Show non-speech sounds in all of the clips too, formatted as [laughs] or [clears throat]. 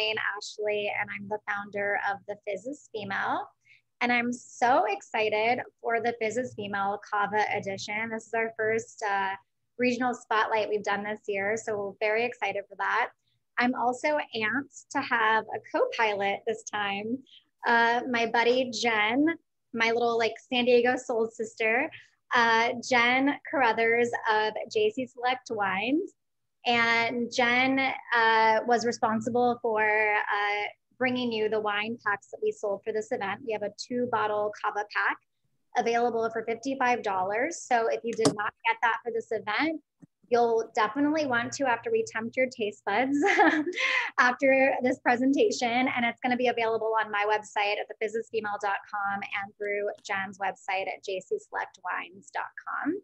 Blaine Ashley, and I'm the founder of The Fizz is Female. And I'm so excited for the Fizz is Female Cava edition. This is our first uh, regional spotlight we've done this year, so we're very excited for that. I'm also amped to have a co-pilot this time. Uh, my buddy Jen, my little like San Diego soul sister, uh, Jen Carruthers of JC Select Wines. And Jen uh, was responsible for uh, bringing you the wine packs that we sold for this event. We have a two bottle cava pack available for $55. So if you did not get that for this event, you'll definitely want to after we tempt your taste buds [laughs] after this presentation. And it's going to be available on my website at thefizzisfemale.com and through Jen's website at jcselectwines.com.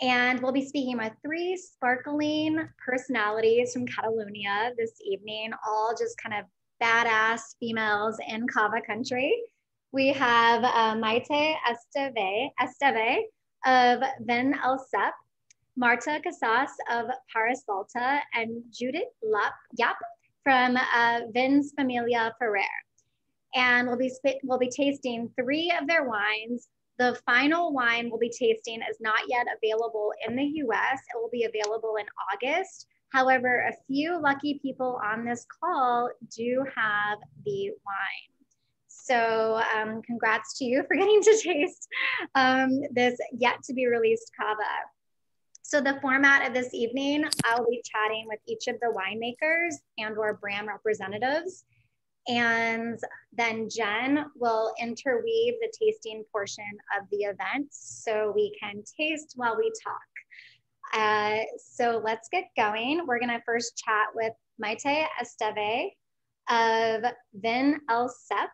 And we'll be speaking with three sparkling personalities from Catalonia this evening, all just kind of badass females in Cava country. We have uh, Maite Esteve, Esteve of Vin El Cep, Marta Casas of Parés Baltà, and Judith Lap, Yap from uh, Vins Familia Ferrer. And we'll be, we'll be tasting three of their wines. The final wine we'll be tasting is not yet available in the US. It will be available in August. However, a few lucky people on this call do have the wine. So um, congrats to you for [laughs] getting to taste um, this yet to be released cava. So the format of this evening, I'll be chatting with each of the winemakers and or brand representatives. And then Jen will interweave the tasting portion of the event so we can taste while we talk. Uh, so let's get going. We're gonna first chat with Maite Esteve of Vin El Cep.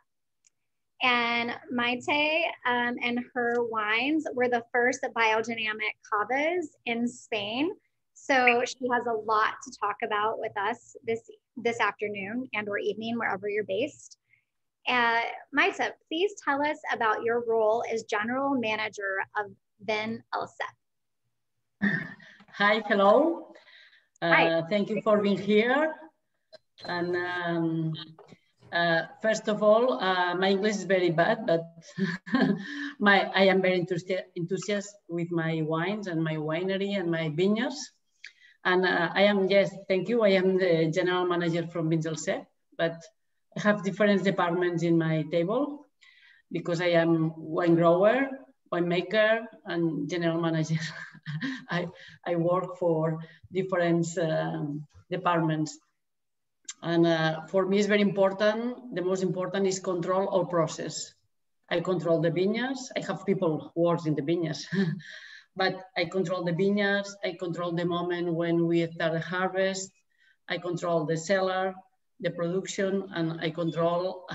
And Maite um, and her wines were the first biodynamic cavas in Spain. So she has a lot to talk about with us this, this afternoon and or evening, wherever you're based. Uh, Maite, please tell us about your role as general manager of Vin El Hi, hello. Uh, Hi. Thank you for being here. And um, uh, first of all, uh, my English is very bad, but [laughs] my, I am very enthusiastic with my wines and my winery and my vineyards. And uh, I am, yes, thank you. I am the general manager from El but I have different departments in my table because I am wine grower, winemaker, and general manager. [laughs] I, I work for different um, departments and uh, for me, it's very important. The most important is control all process. I control the vineyards. I have people who work in the vineyards, [laughs] but I control the vineyards. I control the moment when we start the harvest. I control the cellar, the production, and I control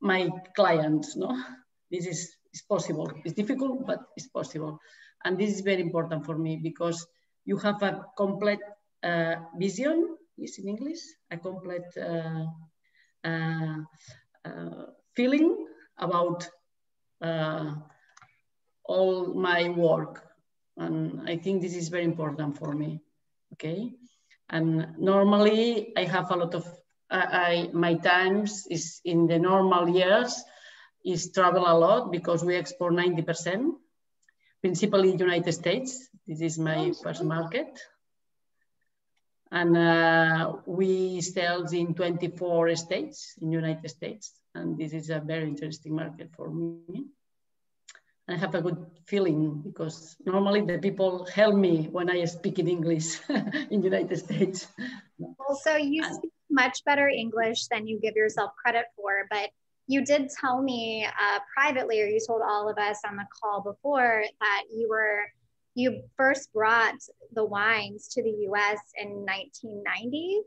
my clients. No, [laughs] this is, is possible. It's difficult, but it's possible. And this is very important for me because you have a complete uh, vision is in English, a complete uh, uh, uh, feeling about all my work. And I think this is very important for me, okay? And normally I have a lot of, I, my times is in the normal years is travel a lot because we export 90%, principally United States. This is my first market and uh, we sell in 24 states in United States. And this is a very interesting market for me. I have a good feeling because normally the people help me when I speak in English [laughs] in the United States. Also, so you speak much better English than you give yourself credit for, but you did tell me uh, privately, or you told all of us on the call before that you were you first brought the wines to the US in 1990.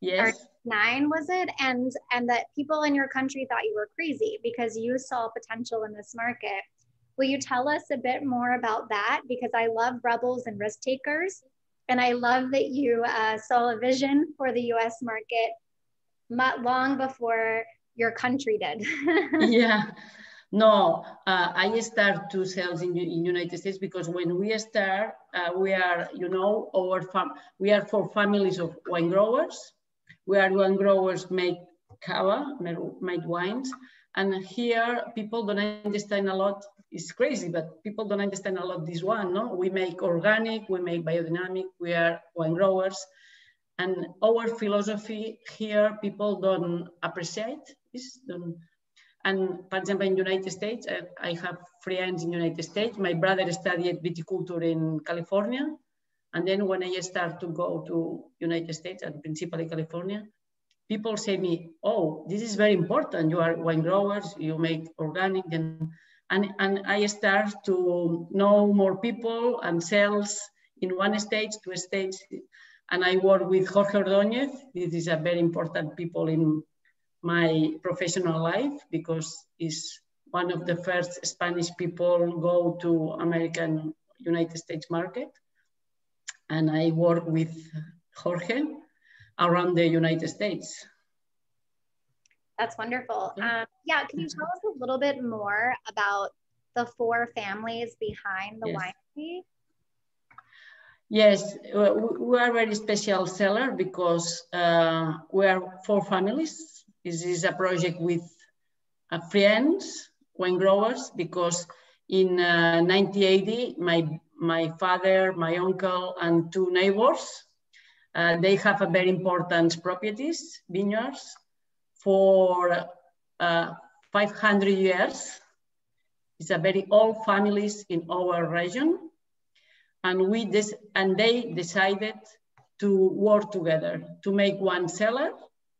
Yes. Or nine was it? And and that people in your country thought you were crazy because you saw potential in this market. Will you tell us a bit more about that? Because I love rebels and risk takers. And I love that you uh, saw a vision for the US market long before your country did. [laughs] yeah. No, uh, I start to sales in, in United States because when we start, uh, we are, you know, our fam we are for families of wine growers. We are wine growers make cava, make wines. And here people don't understand a lot. It's crazy, but people don't understand a lot this one. No, we make organic, we make biodynamic, we are wine growers. And our philosophy here, people don't appreciate this. Don't, and for example, in United States, I, I have friends in United States. My brother studied viticulture in California. And then when I start to go to United States and principally California, people say me, oh, this is very important. You are wine growers, you make organic and, and, and I start to know more people and sales in one stage, two states. And I work with Jorge Ordóñez. This is a very important people in my professional life because he's one of the first Spanish people go to American United States market and I work with Jorge around the United States. That's wonderful. Um, yeah, can you tell us a little bit more about the four families behind the yes. winery? Yes, we are a very special seller because uh, we are four families. This is a project with uh, friends, wine growers, because in uh, 1980, my my father, my uncle, and two neighbors. Uh, they have a very important properties, vineyards, for uh, 500 years. It's a very old families in our region. And, we des and they decided to work together to make one cellar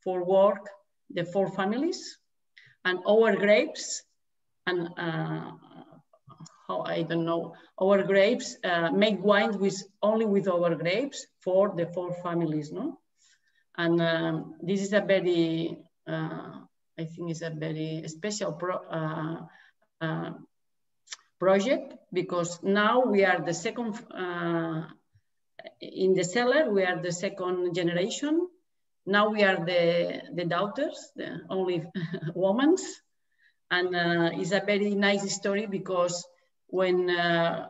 for work, the four families, and our grapes and uh, how I don't know, our grapes, uh, make wine with only with our grapes for the four families, no? And um, this is a very, I think it's a very special pro, uh, uh project because now we are the second, uh, in the cellar, we are the second generation. Now we are the, the daughters, the only [laughs] women. And uh, it's a very nice story because when, uh,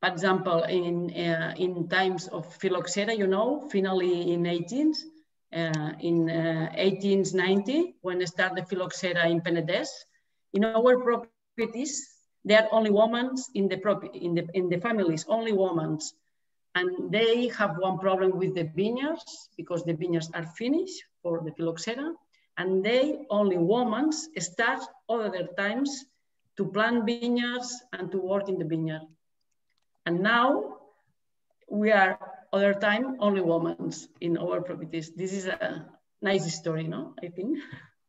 for example, in, uh, in times of phylloxera, you know, finally in 18th, uh, Uh, in uh, 1890, when when started the phylloxera in Penedès, in our properties, there are only women in the, in the, in the families, only women. And they have one problem with the vineyards because the vineyards are finished for the phylloxera and they only women start all other times to plant vineyards and to work in the vineyard. And now we are other time only women in our properties. This is a nice story, no? I think.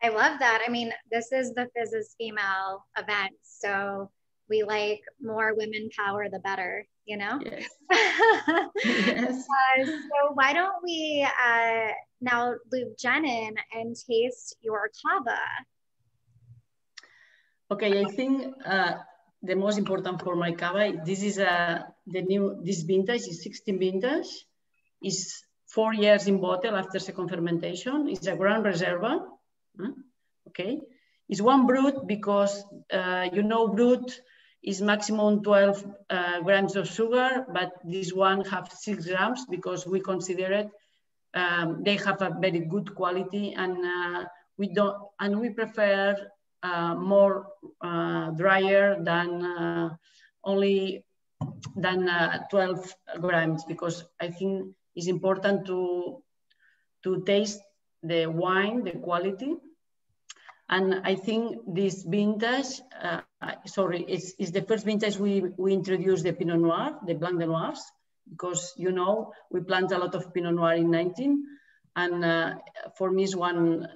I love that. I mean, this is the Fizz female event. So we like more women power, the better, you know? Yes. [laughs] yes. Uh, so why don't we uh, now loop Jen in and taste your cava? Okay, I think uh, the most important for my cava, this is a, uh, the new, this vintage is 16 vintage, is four years in bottle after second fermentation. It's a Grand Reserva, okay? It's one brut because, uh, you know, brut is maximum 12 uh, grams of sugar, but this one have six grams because we consider it, um, they have a very good quality and uh, we don't, and we prefer more uh, drier than uh, only than 12 grams because I think it's important to to taste the wine, the quality. And I think this vintage, uh, sorry, it's, it's the first vintage we, we introduced the Pinot Noir, the Blanc de Noirs, because, you know, we plant a lot of Pinot Noir in 19. And uh, for me, is one,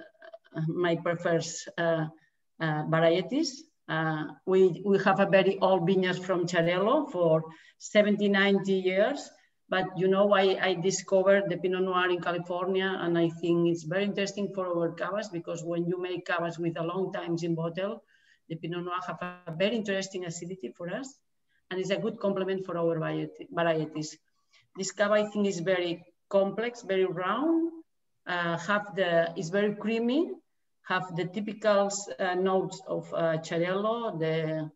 uh, my preferred uh, varieties. Uh, we, we have a very old vineyards from Xarel·lo for 70, 90 years. But you know, I, I discovered the Pinot Noir in California, and I think it's very interesting for our cavas because when you make cavas with a long times in bottle, the Pinot Noir have a very interesting acidity for us, and it's a good complement for our varieties. This cava, I think, is very complex, very round, uh, have the, is very creamy, have the typical uh, notes of uh, the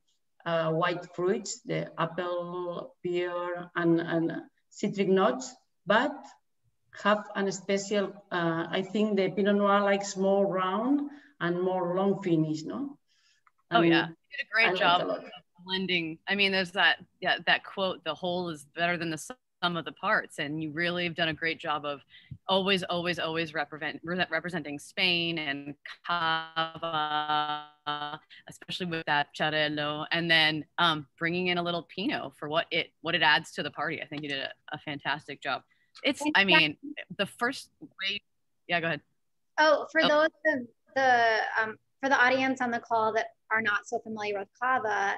uh, white fruits, the apple, pear, and, and citric notes, but have an special, uh, I think the Pinot Noir likes more round and more long finish, no? oh yeah, you did a great I job like blending. I mean, there's that, yeah, that quote, the whole is better than the sum of the parts. And you really have done a great job of always, always, always represent, representing Spain and Cava, especially with that Xarel-lo, and then um, bringing in a little Pinot for what it, what it adds to the party. I think you did a, a fantastic job. It's, I mean, the first way, yeah, go ahead. Oh, for oh. those of the, um, for the audience on the call that are not so familiar with Cava,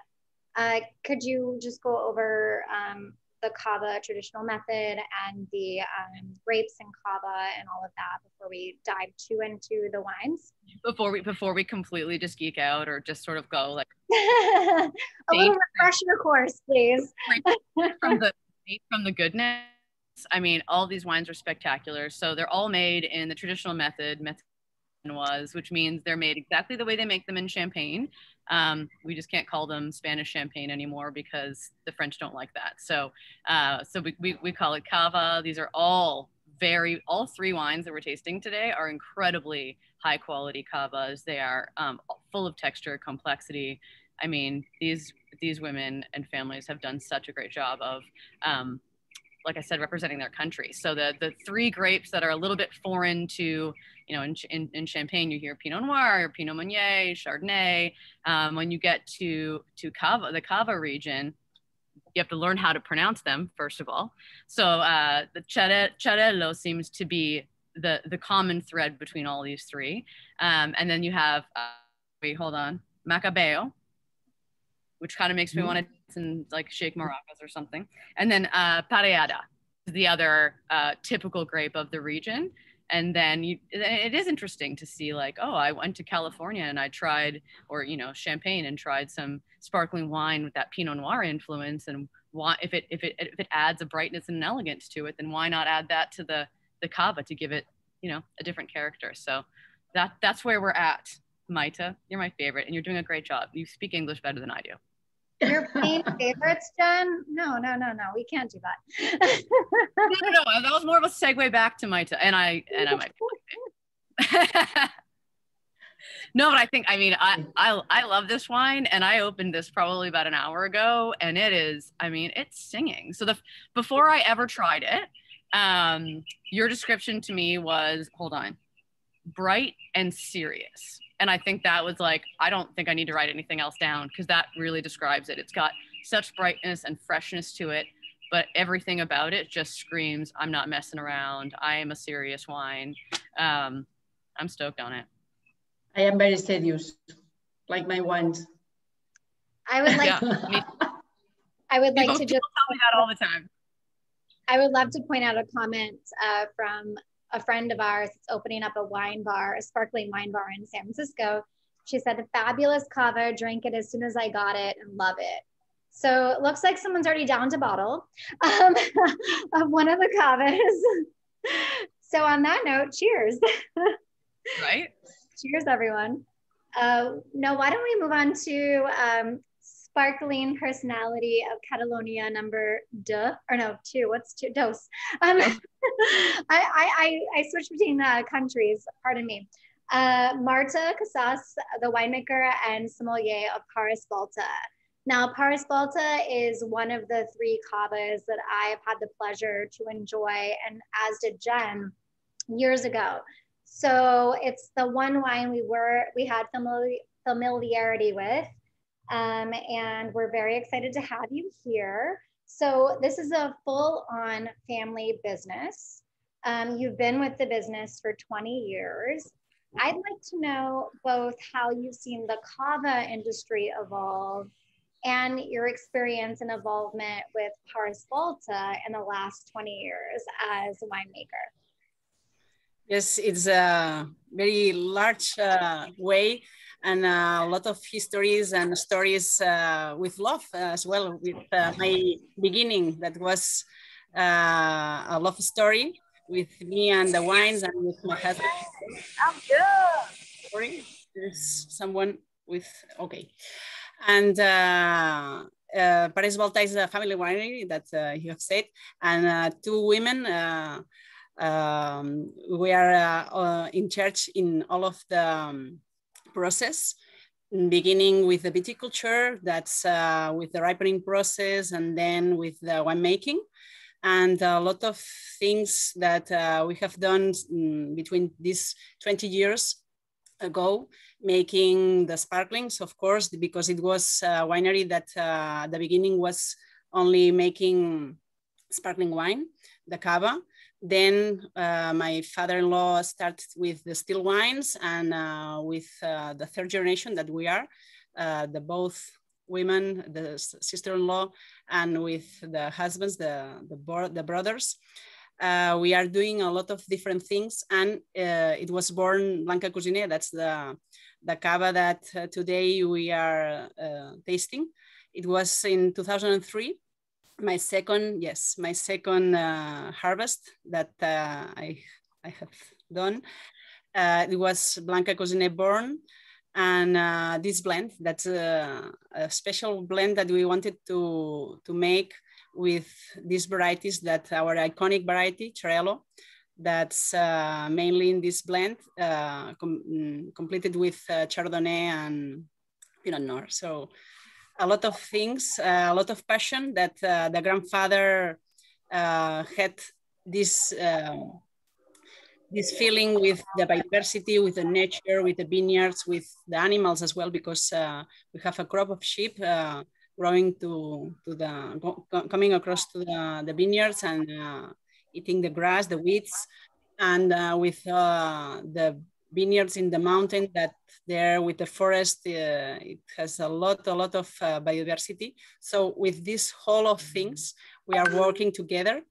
uh, could you just go over um, the Cava traditional method and the um, grapes and Cava and all of that before we dive too into the wines? Before we before we completely just geek out or just sort of go like [laughs] a little refresher course, please. from the from the goodness I mean, all these wines are spectacular. So they're all made in the traditional method, method was, which means they're made exactly the way they make them in Champagne. Um, we just can't call them Spanish champagne anymore because the French don't like that. So, uh, so we, we, we call it cava. These are all very, all three wines that we're tasting today are incredibly high quality cavas. They are um, full of texture, complexity. I mean, these these women and families have done such a great job of um, like I said, representing their country. So the the three grapes that are a little bit foreign to, you know, in, in, in Champagne, you hear Pinot Noir, Pinot Meunier, Chardonnay. Um, when you get to to Cava, the Cava region, you have to learn how to pronounce them first of all. So uh, the Xarel-lo seems to be the the common thread between all these three. Um, and then you have, uh, wait, hold on, Macabeo, which kind of makes me mm-hmm. want to and like shake maracas or something. And then uh, Parellada, the other uh, typical grape of the region. And then you, it is interesting to see like, oh, I went to California and I tried, or you know, Champagne and tried some sparkling wine with that Pinot Noir influence. And why, if it if it if it adds a brightness and an elegance to it, then why not add that to the the cava to give it, you know, a different character? So that that's where we're at. Maite, you're my favorite, and you're doing a great job. You speak English better than I do. Your [laughs] main favorites, Jen? No, no, no, no. We can't do that. [laughs] no, no, no. That was more of a segue back to my t- and I and I might. [laughs] no, but I think I mean I, I I love this wine, and I opened this probably about an hour ago, and it is. I mean, it's singing. So the before I ever tried it, um, your description to me was hold on, bright and serious and I think that was like, I don't think I need to write anything else down because that really describes it. It's got such brightness and freshness to it, but everything about it just screams, I'm not messing around. I am a serious wine. Um, I'm stoked on it. I am very serious, like my wines. I would like. Yeah, [laughs] I would like to just tell me that all the time. I would love to point out a comment uh, from a friend of ours is opening up a wine bar, a sparkling wine bar in San Francisco. She said, a fabulous cava, drank it as soon as I got it and love it. So it looks like someone's already downed a bottle um, [laughs] of one of the cavas. [laughs] so on that note, cheers. [laughs] right. Cheers, everyone. Uh, now, why don't we move on to um, sparkling personality of Catalonia number duh or no two what's two dose. Um, [laughs] I, I, I switch between uh, countries pardon me. Uh, Marta Casas the winemaker and sommelier of Parés Baltà now Parés Baltà is one of the three cavas that I have had the pleasure to enjoy and as did Jen years ago. So it's the one wine we were we had familiarity with um, and we're very excited to have you here. So this is a full-on family business. Um, you've been with the business for 20 years. I'd like to know both how you've seen the cava industry evolve and your experience and involvement with Parés Baltà in the last 20 years as a winemaker. Yes, it's a very large uh, way and a lot of histories and stories uh, with love as well with uh, my beginning that was uh, a love story with me and the wines and with my husband. I'm good. Sorry, there's someone with, okay. And uh, uh, Parés Baltà is a family winery that uh, you have said, and uh, two women, uh, um, we are uh, uh, in charge in all of the um, process, beginning with the viticulture, that's uh, with the ripening process, and then with the winemaking. And a lot of things that uh, we have done mm, between these 20 years ago, making the sparklings, of course, because it was a winery that uh, the beginning was only making sparkling wine, the cava. Then uh, my father-in-law started with the still wines and uh, with uh, the third generation that we are, uh, the both women, the sister-in-law, and with the husbands, the, the, the brothers. Uh, we are doing a lot of different things and uh, it was born Blanca Cusiné, that's the, the cava that today we are tasting. It was in 2003 my second, yes, my second uh, harvest that uh, I, I have done. Uh, it was Blanca Cusiné Born. And uh, this blend, that's a, a, special blend that we wanted to, to make with these varieties that our iconic variety, Xarel·lo, that's uh, mainly in this blend, uh, com mm, completed with Chardonnay and Pinot Noir. So a lot of things, uh, a lot of passion that uh, the grandfather uh, had this um, this feeling with the diversity, with the nature, with the vineyards, with the animals as well, because uh, we have a crop of sheep uh, growing to, to the, coming across to the, the vineyards and uh, eating the grass, the weeds, and with the vineyards in the mountain that there with the forest, uh, it has a lot, a lot of uh, biodiversity. So with this whole of things, we are working together,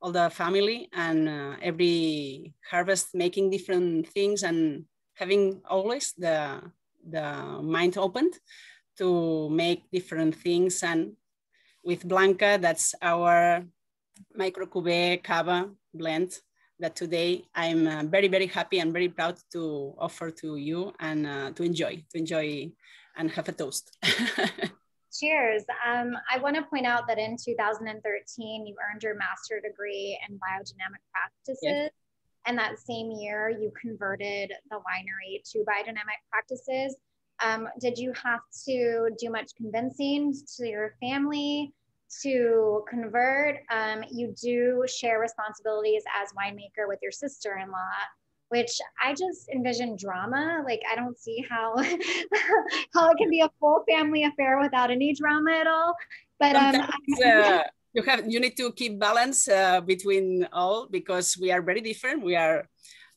all the family and uh, every harvest making different things and having always the, the mind opened to make different things. And with Blanca, that's our micro cuvee cava blend that today I'm uh, very, very happy and very proud to offer to you and uh, to enjoy, to enjoy and have a toast. [laughs] Cheers. Um, I want to point out that in 2013, you earned your master degree in biodynamic practices. Yes. And that same year, you converted the winery to biodynamic practices. Um, did you have to do much convincing to your family? To convert, um, you do share responsibilities as winemaker with your sister-in-law, which I just envision drama. Like I don't see how [laughs] how it can be a full family affair without any drama at all. But um, uh, [laughs] you have you need to keep balance uh, between all because we are very different. We are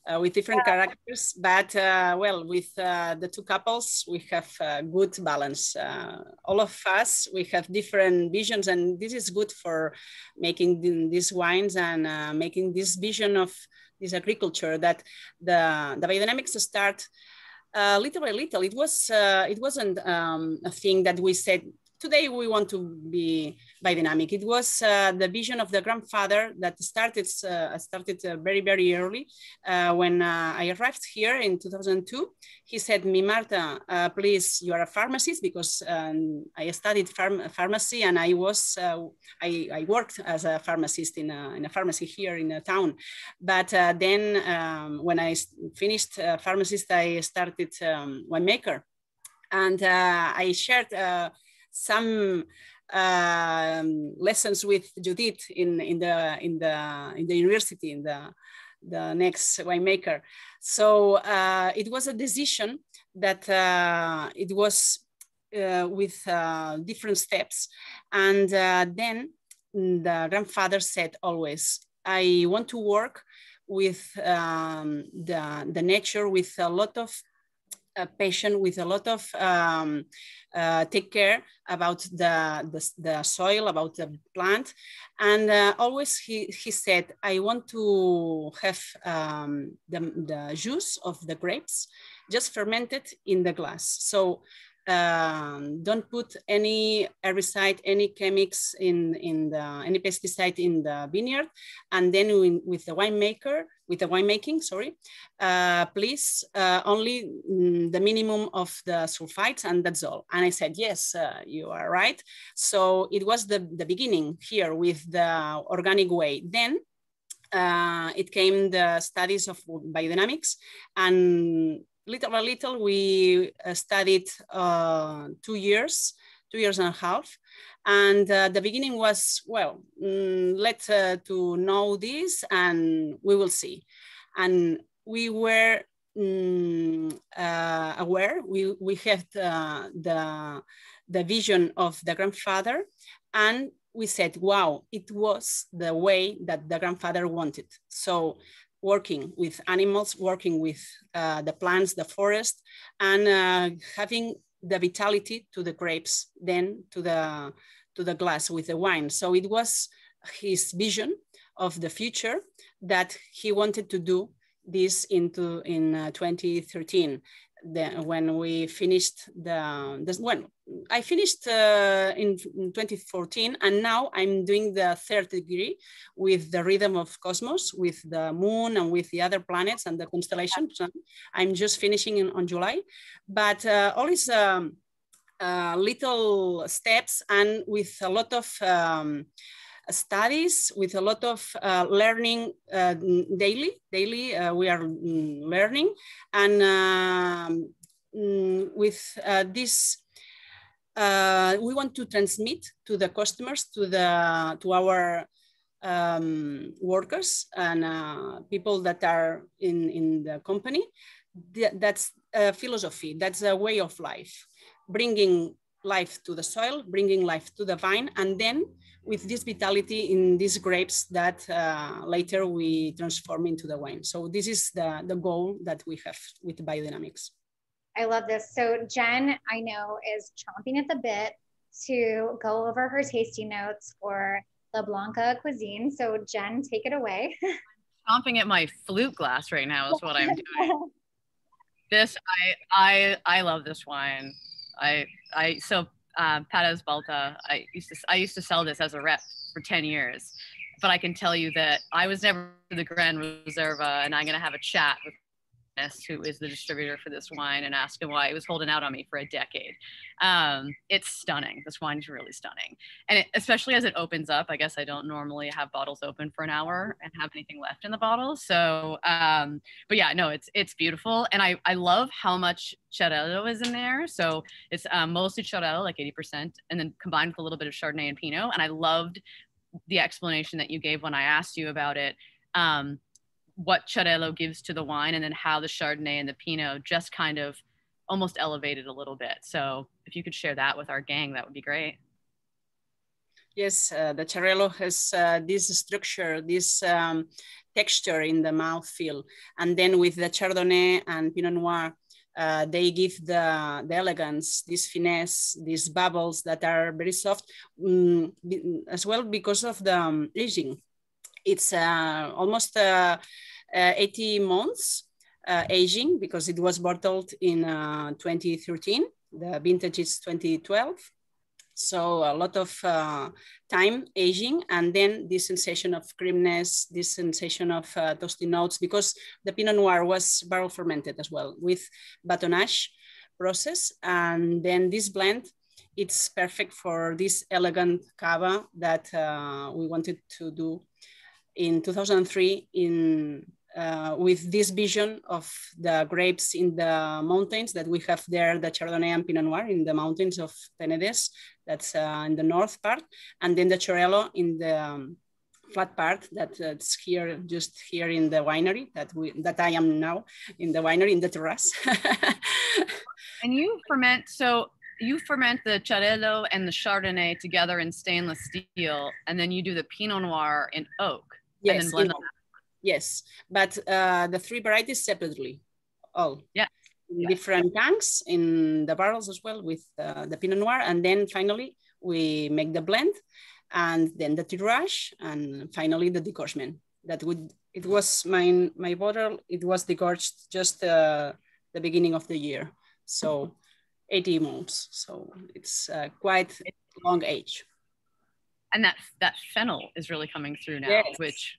uh, with different yeah. characters. But uh, well, with uh, the two couples, we have good balance. Uh, all of us, we have different visions, and this is good for making these wines and uh, making this vision of this agriculture that the, the biodynamics start uh, little by little. It was it wasn't um, a thing that we said today we want to be biodynamic. It was uh, the vision of the grandfather that started uh, started uh, very very early. Uh, when uh, I arrived here in 2002, he said, "Me Marta, uh, please, you are a pharmacist because um, I studied pharm pharmacy and I was I, I, worked as a pharmacist in a, in a pharmacy here in a town. But then um, when I finished pharmacist, I started um, winemaker." And I shared some um, lessons with Judith in, in, the, in, the, in the university, in the, the next winemaker. So uh, it was a decision that uh, it was uh, with uh, different steps. And uh, then the grandfather said always, I want to work with um, the, the nature with a lot of a patient with a lot of um, uh, take care about the, the, the, soil, about the plant. And uh, always he, he said, I want to have um, the, the juice of the grapes just fermented in the glass. So um, don't put any herbicide, any chemics in, in the, any pesticide in the vineyard. And then we, with the winemaker, with the winemaking, sorry, uh, please uh, only mm, the minimum of the sulfites and that's all. And I said, yes, uh, you are right. So it was the, the beginning here with the organic way. Then uh, it came the studies of biodynamics and little by little we uh, studied uh, two years, two years and a half. And uh, the beginning was, well, mm, let's uh, to know this and we will see. And we were mm, uh, aware, we, we had the, the vision of the grandfather and we said, wow, it was the way that the grandfather wanted. So working with animals, working with uh, the plants, the forest, and uh, having the vitality to the grapes, then to the, to the glass with the wine. So it was his vision of the future that he wanted to do this into in uh, 2013 the, when we finished the, the when I finished uh, in 2014 and now I'm doing the third degree with the rhythm of cosmos with the moon and with the other planets and the constellations. I'm just finishing in, on July, but uh, all is um, uh, little steps and with a lot of um, studies with a lot of uh, learning uh, daily. Daily, uh, we are mm, learning, and um, mm, with uh, this, we want to transmit to the customers, to the to our um, workers and people that are in in the company. That's a philosophy. That's a way of life, bringing life to the soil, bringing life to the vine, and then with this vitality in these grapes that uh, later we transform into the wine. So this is the, the goal that we have with biodynamics. I love this. So Jen, I know, is chomping at the bit to go over her tasting notes for La Blanca Cusiné. So Jen, take it away. [laughs] chomping at my flute glass right now is what I'm doing. [laughs] this I I I love this wine. I I so um, Parés Baltà. I used to I used to sell this as a rep for 10 years, but I can tell you that I was never the Grand Reserva, and I'm gonna have a chat with who is the distributor for this wine and ask him why he was holding out on me for a decade. Um, it's stunning. This wine's really stunning. And it, especially as it opens up, I guess I don't normally have bottles open for an hour and have anything left in the bottle. So, um, but yeah, no, it's, it's beautiful. And I, I love how much Xarel·lo is in there. So it's um, mostly Xarel·lo, like 80%, and then combined with a little bit of Chardonnay and Pinot. And I loved the explanation that you gave when I asked you about it. Um, what Xarel·lo gives to the wine and then how the Chardonnay and the Pinot just kind of almost elevated a little bit. So if you could share that with our gang, that would be great. Yes, uh, the Xarel·lo has uh, this structure, this um, texture in the mouth feel. And then with the Chardonnay and Pinot Noir, uh, they give the, the elegance, this finesse, these bubbles that are very soft, um, as well because of the um, aging. It's uh, almost uh, uh, 80 months aging because it was bottled in 2013. The vintage is 2012 so a lot of uh, time aging and then this sensation of creaminess this sensation of uh, toasty notes because the pinot noir was barrel fermented as well with batonnage process and then this blend it's perfect for this elegant cava that uh, we wanted to do in 2003 in uh, with this vision of the grapes in the mountains that we have there, the Chardonnay and Pinot Noir in the mountains of Penedès, that's uh, in the north part, and then the Xarel·lo in the um, flat part that's here, just here in the winery that we that I am now in the winery in the terrace. [laughs] and you ferment so you ferment the Xarel·lo and the Chardonnay together in stainless steel, and then you do the Pinot Noir in oak. Yes, yes, but uh, the three varieties separately, all. Yeah. yeah. Different tanks in the barrels as well with uh, the Pinot Noir, and then finally we make the blend, and then the tirage, and finally the degorgement. That would it was my my bottle. It was degorged just uh, the beginning of the year, so 80 months. So it's uh, quite a long age and that that fennel is really coming through now, yes. which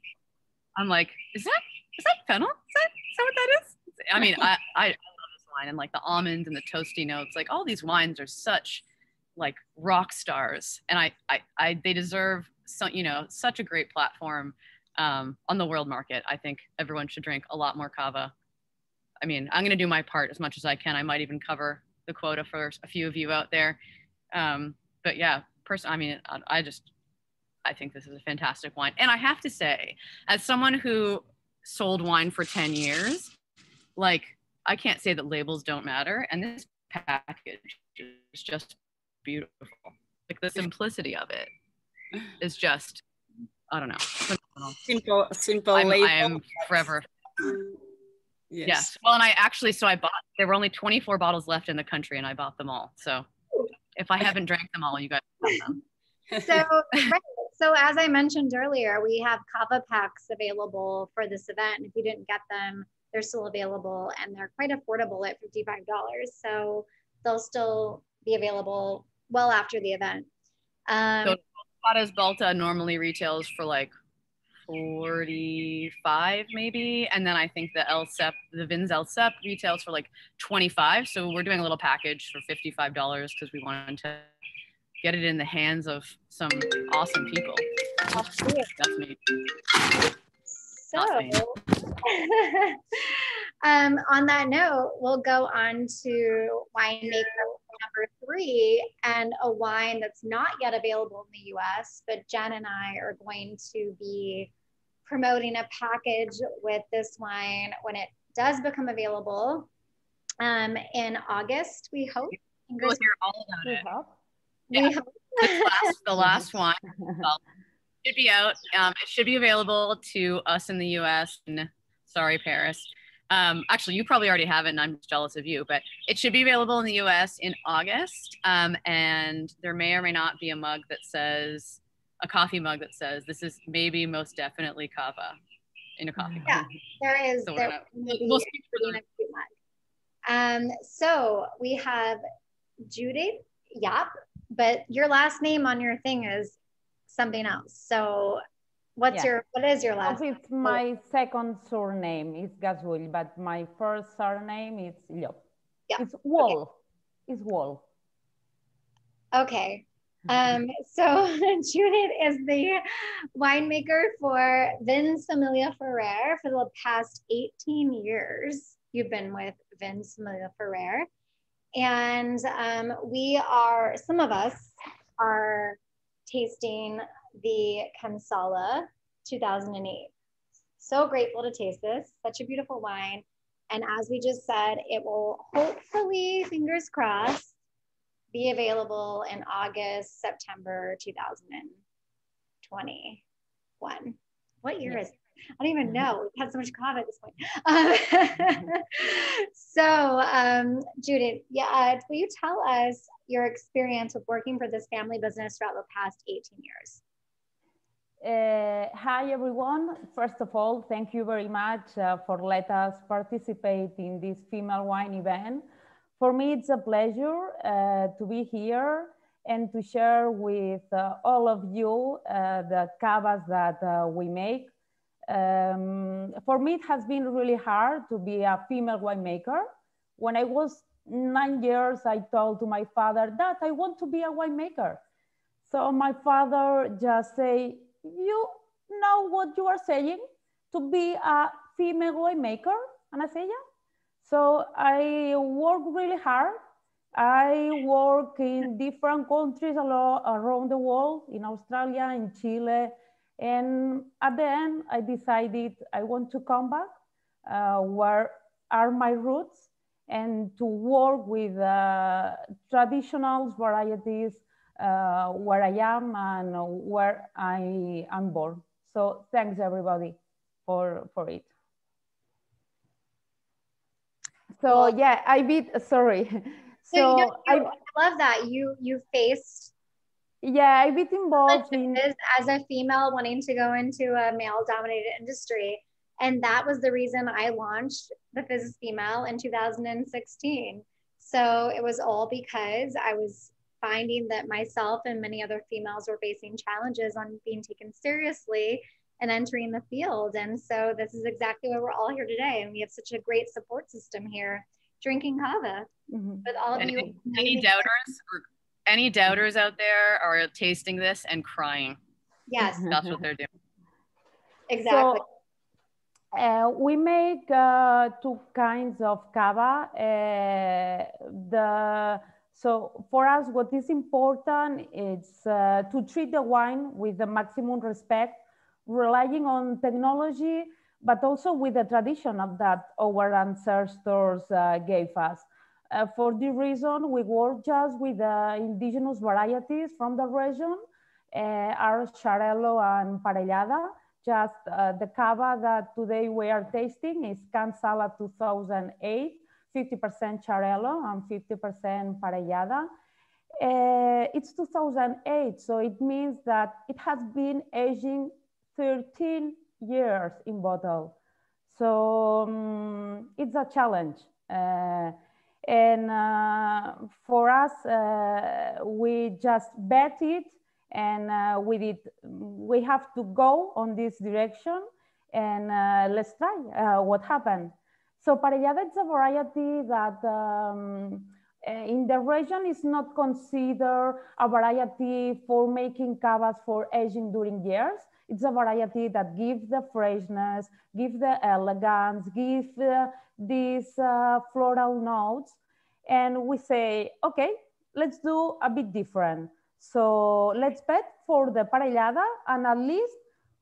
I'm like, is that is that fennel? Is that, is that what that is? I mean, I, I, love this wine and like the almonds and the toasty notes. Like all these wines are such like rock stars, and I I, I they deserve so you know such a great platform um, on the world market. I think everyone should drink a lot more cava. I mean, I'm going to do my part as much as I can. I might even cover the quota for a few of you out there. Um, but yeah, person, I mean, I, I just, I think this is a fantastic wine. And I have to say, as someone who sold wine for 10 years, like, I can't say that labels don't matter. And this package is just beautiful. Like the simplicity of it is just, I don't know. Simple, simple I'm, label. I'm forever. Yes. Yes. Well, and I actually, so I bought, there were only 24 bottles left in the country and I bought them all. So if I haven't drank them all, you guys [laughs] them. So, right, so as I mentioned earlier, we have cava packs available for this event. If you didn't get them, they're still available and they're quite affordable at $55. So they'll still be available well after the event. Um, so Kava's Balta normally retails for like 45 maybe. And then I think the El Cep, the Vins El Cep retails for like 25. So we're doing a little package for $55 because we wanted to get it in the hands of some awesome people. That's me. So, [laughs] um, on that note, we'll go on to winemaker number three and a wine that's not yet available in the US, but Jen and I are going to be promoting a package with this wine when it does become available um, in August, we hope. We'll hear all about it. Hope. Yeah. The, last, the last one. [laughs] Well, should be out. Um, it should be available to us in the US. And, sorry, Paris. Um, actually, you probably already have it, and I'm jealous of you, but it should be available in the US in August. Um, and there may or may not be a mug that says, a coffee mug that says, this is maybe most definitely cava in a coffee yeah, mug. Yeah, there is. So there gonna, we'll speak for mug. Um, so we have Judith Yap, but your last name on your thing is something else. So what's yeah. your what is your last it's my second surname is Gazul, but my first surname is Llop. Yeah. It's Wall. Okay. It's Wall. Okay. Um, so [laughs] Judith is the winemaker for Vins Familia Ferrer for the past 18 years. You've been with Vins Familia Ferrer. And um, we are, some of us are tasting the Can Sala 2008. So grateful to taste this, such a beautiful wine. And as we just said, it will hopefully, fingers crossed, be available in August, September 2021. What year is it? I don't even know. We've had so much COVID at this point. [laughs] so, um, Judith, yeah, uh, will you tell us your experience with working for this family business throughout the past 18 years? Uh, hi, everyone. First of all, thank you very much uh, for letting us participate in this female wine event. For me, it's a pleasure uh, to be here and to share with uh, all of you uh, the cavas that uh, we make. Um, for me, it has been really hard to be a female winemaker. When I was nine years, I told to my father that I want to be a winemaker. So my father just say, you know what you are saying to be a female winemaker? And I say, yeah. So I work really hard. I work in different countries around the world, in Australia, in Chile. And at the end, I decided I want to come back uh, where are my roots and to work with uh, traditional varieties uh, where I am and where I am born. So thanks everybody for, for it. So yeah, I beat, sorry. [laughs] So, so you know, I, I love that you, you faced yeah, I've been involved in as a female wanting to go into a male dominated industry. And that was the reason I launched the Fizz Female in 2016. So it was all because I was finding that myself and many other females were facing challenges on being taken seriously and entering the field. And so this is exactly why we're all here today. And we have such a great support system here drinking cava mm-hmm. with all of any, you. Any doubters or any doubters out there are tasting this and crying. Yes. That's what they're doing. Exactly. So, uh, we make uh, two kinds of cava. Uh, the so for us, what is important is uh, to treat the wine with the maximum respect, relying on technology, but also with the tradition of that our ancestors uh, gave us. Uh, for this reason, we work just with the indigenous varieties from the region, uh, are Xarel·lo and Parellada. Just uh, the cava that today we are tasting is Can Sala 2008 50% Xarel·lo and 50% Parellada. Uh, it's 2008, so it means that it has been aging 13 years in bottle. So um, it's a challenge. Uh, and uh, for us, uh, we just bet it and uh, we did, we have to go on this direction and let's try what happened. So Parellada is a variety that um, eh, in the region is not considered a variety for making cavas for aging during years. It's a variety that gives the freshness, gives the elegance, gives uh, these uh, floral notes. And we say, okay, let's do a bit different. So let's bet for the parellada and at least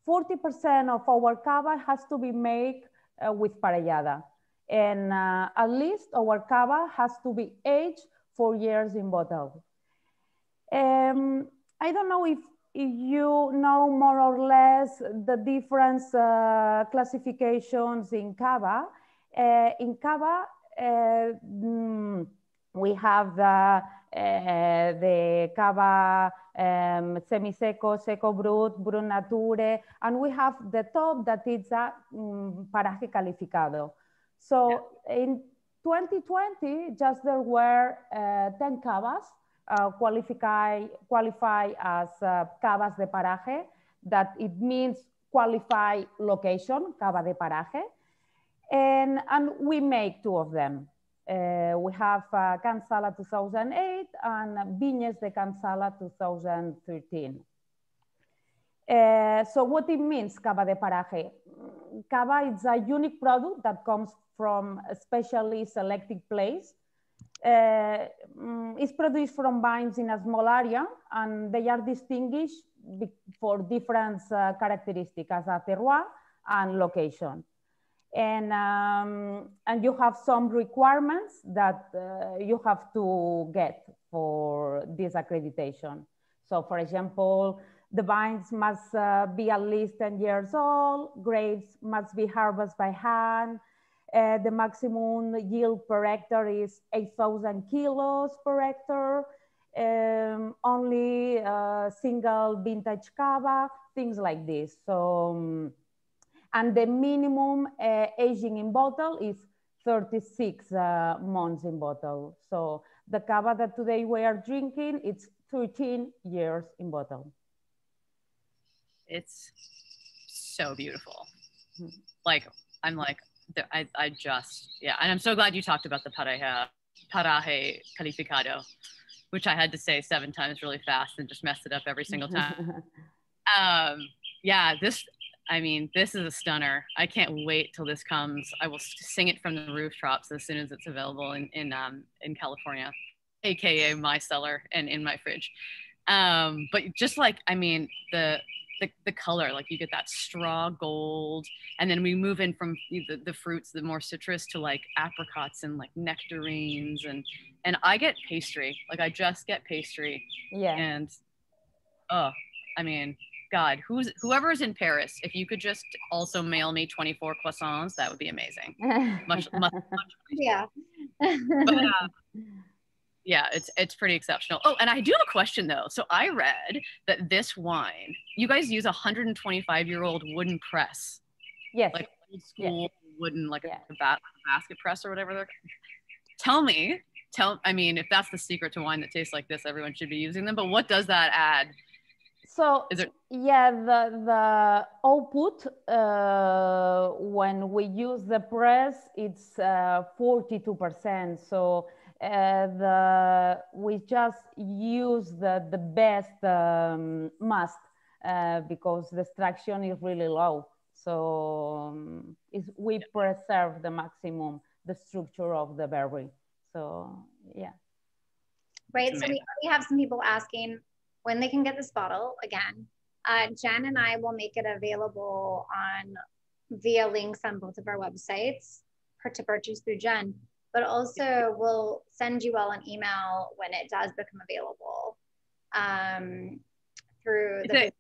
40% of our cava has to be made uh, with parellada. And uh, at least our cava has to be aged four years in bottle. Um, I don't know if, if, you know more or less the different uh, classifications in cava. Uh, in cava, uh, mm, we have the, uh, the cava um, semiseco, seco brut, brut nature, and we have the top that is a um, paraje calificado. So yeah. in 2020, just there were uh, 10 cavas uh, qualify, qualify as uh, de paraje, that it means qualify location, cava de paraje. And, and we make two of them. Uh, we have uh, Can Sala 2008 and Vinyes de Can Sala 2013. Uh, so what it means, cava de paraje? Cava is a unique product that comes from a specially selected place. It's produced from vines in a small area and they are distinguished for different uh, characteristics as a terroir and location. And, um, and you have some requirements that uh, you have to get for this accreditation. So for example, the vines must uh, be at least 10 years old, grapes must be harvested by hand, uh, the maximum yield per hectare is 8,000 kilos per hectare. Um, only uh, single vintage cava, things like this. So, um, and the minimum uh, aging in bottle is 36 uh, months in bottle. So the cava that today we are drinking, it's 13 years in bottle. It's so beautiful. Hmm. Like, I'm like, I, I just, yeah. And I'm so glad you talked about the paraje, paraje calificado, which I had to say seven times really fast and just messed it up every single time. [laughs] um, yeah, this, I mean, this is a stunner. I can't wait till this comes. I will sing it from the rooftops as soon as it's available in, in, um, in California, AKA my cellar and in my fridge. Um, but just like, I mean, the, the, the color like you get that straw gold and then we move in from the, the fruits the more citrus to like apricots and like nectarines and and i get pastry like i just get pastry. Yeah. And oh i mean god who's whoever's in paris if you could just also mail me 24 croissants that would be amazing. [laughs] Much, much, much yeah. but, uh, yeah, it's it's pretty exceptional. Oh, and I do have a question though. So I read that this wine, you guys use a 125 year old wooden press. Yes. Like old school yes. wooden, like yeah. a basket press or whatever. They're... Tell me, tell. I mean, if that's the secret to wine that tastes like this, everyone should be using them. But what does that add? So is it- yeah, the the output uh, when we use the press, it's uh, 42%. So uh, the, we just use the, the best um, must uh, because the extraction is really low. So um, we preserve the maximum the structure of the berry. So yeah. Right. So we already have some people asking when they can get this bottle again. Uh, Jen and I will make it available on via links on both of our websites to purchase through Jen, but also we'll send you all an email when it does become available um, through the.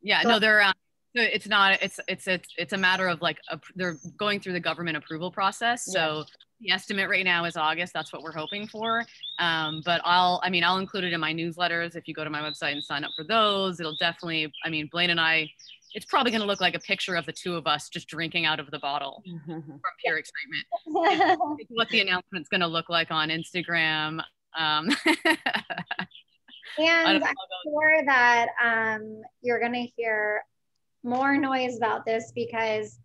yeah, no, they're. Um, so it's not. It's it's it's it's a matter of like a, they're going through the government approval process. So the estimate right now is August. That's what we're hoping for. Um, but I'll, I mean, I'll include it in my newsletters. If you go to my website and sign up for those, it'll definitely, I mean, Blaine and I, it's probably going to look like a picture of the two of us just drinking out of the bottle from pure excitement. [laughs] It's, what the announcement's going to look like on Instagram. Um, [laughs] and I'm sure that um, you're going to hear more noise about this because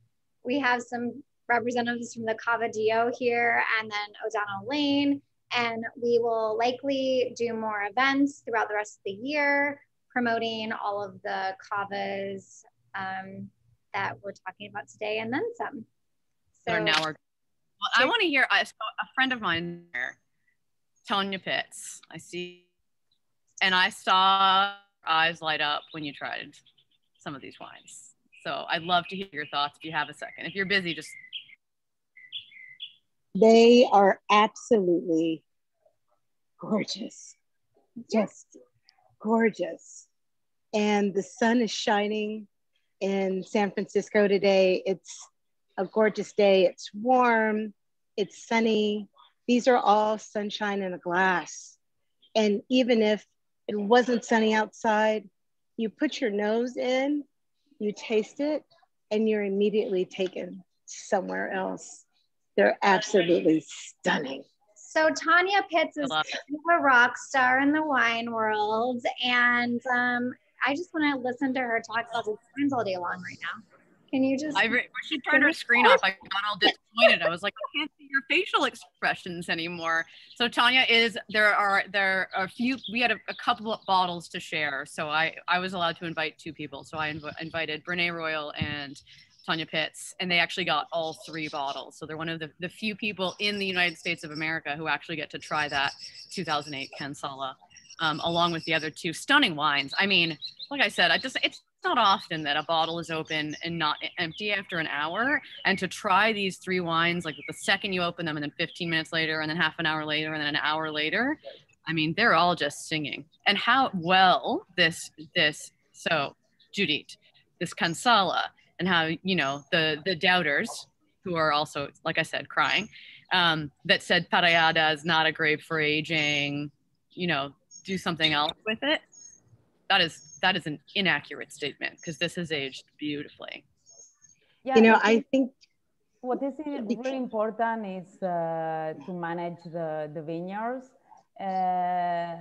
we have some representatives from the Cava DO here and then O'Donnell Lane. And we will likely do more events throughout the rest of the year promoting all of the Cavas um, that we're talking about today and then some. So now we're, well, I want to hear a friend of mine here, Tonya Pitts. I see, and I saw eyes light up when you tried some of these wines. So I'd love to hear your thoughts if you have a second. If you're busy, just they are absolutely gorgeous, just gorgeous. And the sun is shining in San Francisco today. It's a gorgeous day. It's warm, it's sunny. These are all sunshine in a glass. And even if it wasn't sunny outside, you put your nose in, you taste it, and you're immediately taken somewhere else. They're absolutely stunning. So Tonya Pitts is a rock star in the wine world, and um, I just want to listen to her talk about wines all day long right now. Can you just? I re- she turned her screen off. I got all disappointed. I was like, I can't see your facial expressions anymore. So Tanya is there are there are a few. We had a, a couple of bottles to share, so I I was allowed to invite two people. So I inv- invited Brene Royal and Tonya Pitts, and they actually got all three bottles. So they're one of the, the few people in the United States of America who actually get to try that 2008 Can Sala, um, along with the other two stunning wines. I mean, like I said, I just it's not often that a bottle is open and not empty after an hour. And to try these three wines, like the second you open them, and then 15 minutes later, and then half an hour later, and then an hour later, I mean, they're all just singing. And how well this this so Judith, this Can Sala and how you know the the doubters who are also like i said crying um, that said parellada is not a grape for aging you know do something else with it that is that is an inaccurate statement because this has aged beautifully yeah, you know i think what is really important is uh, to manage the, the vineyards uh,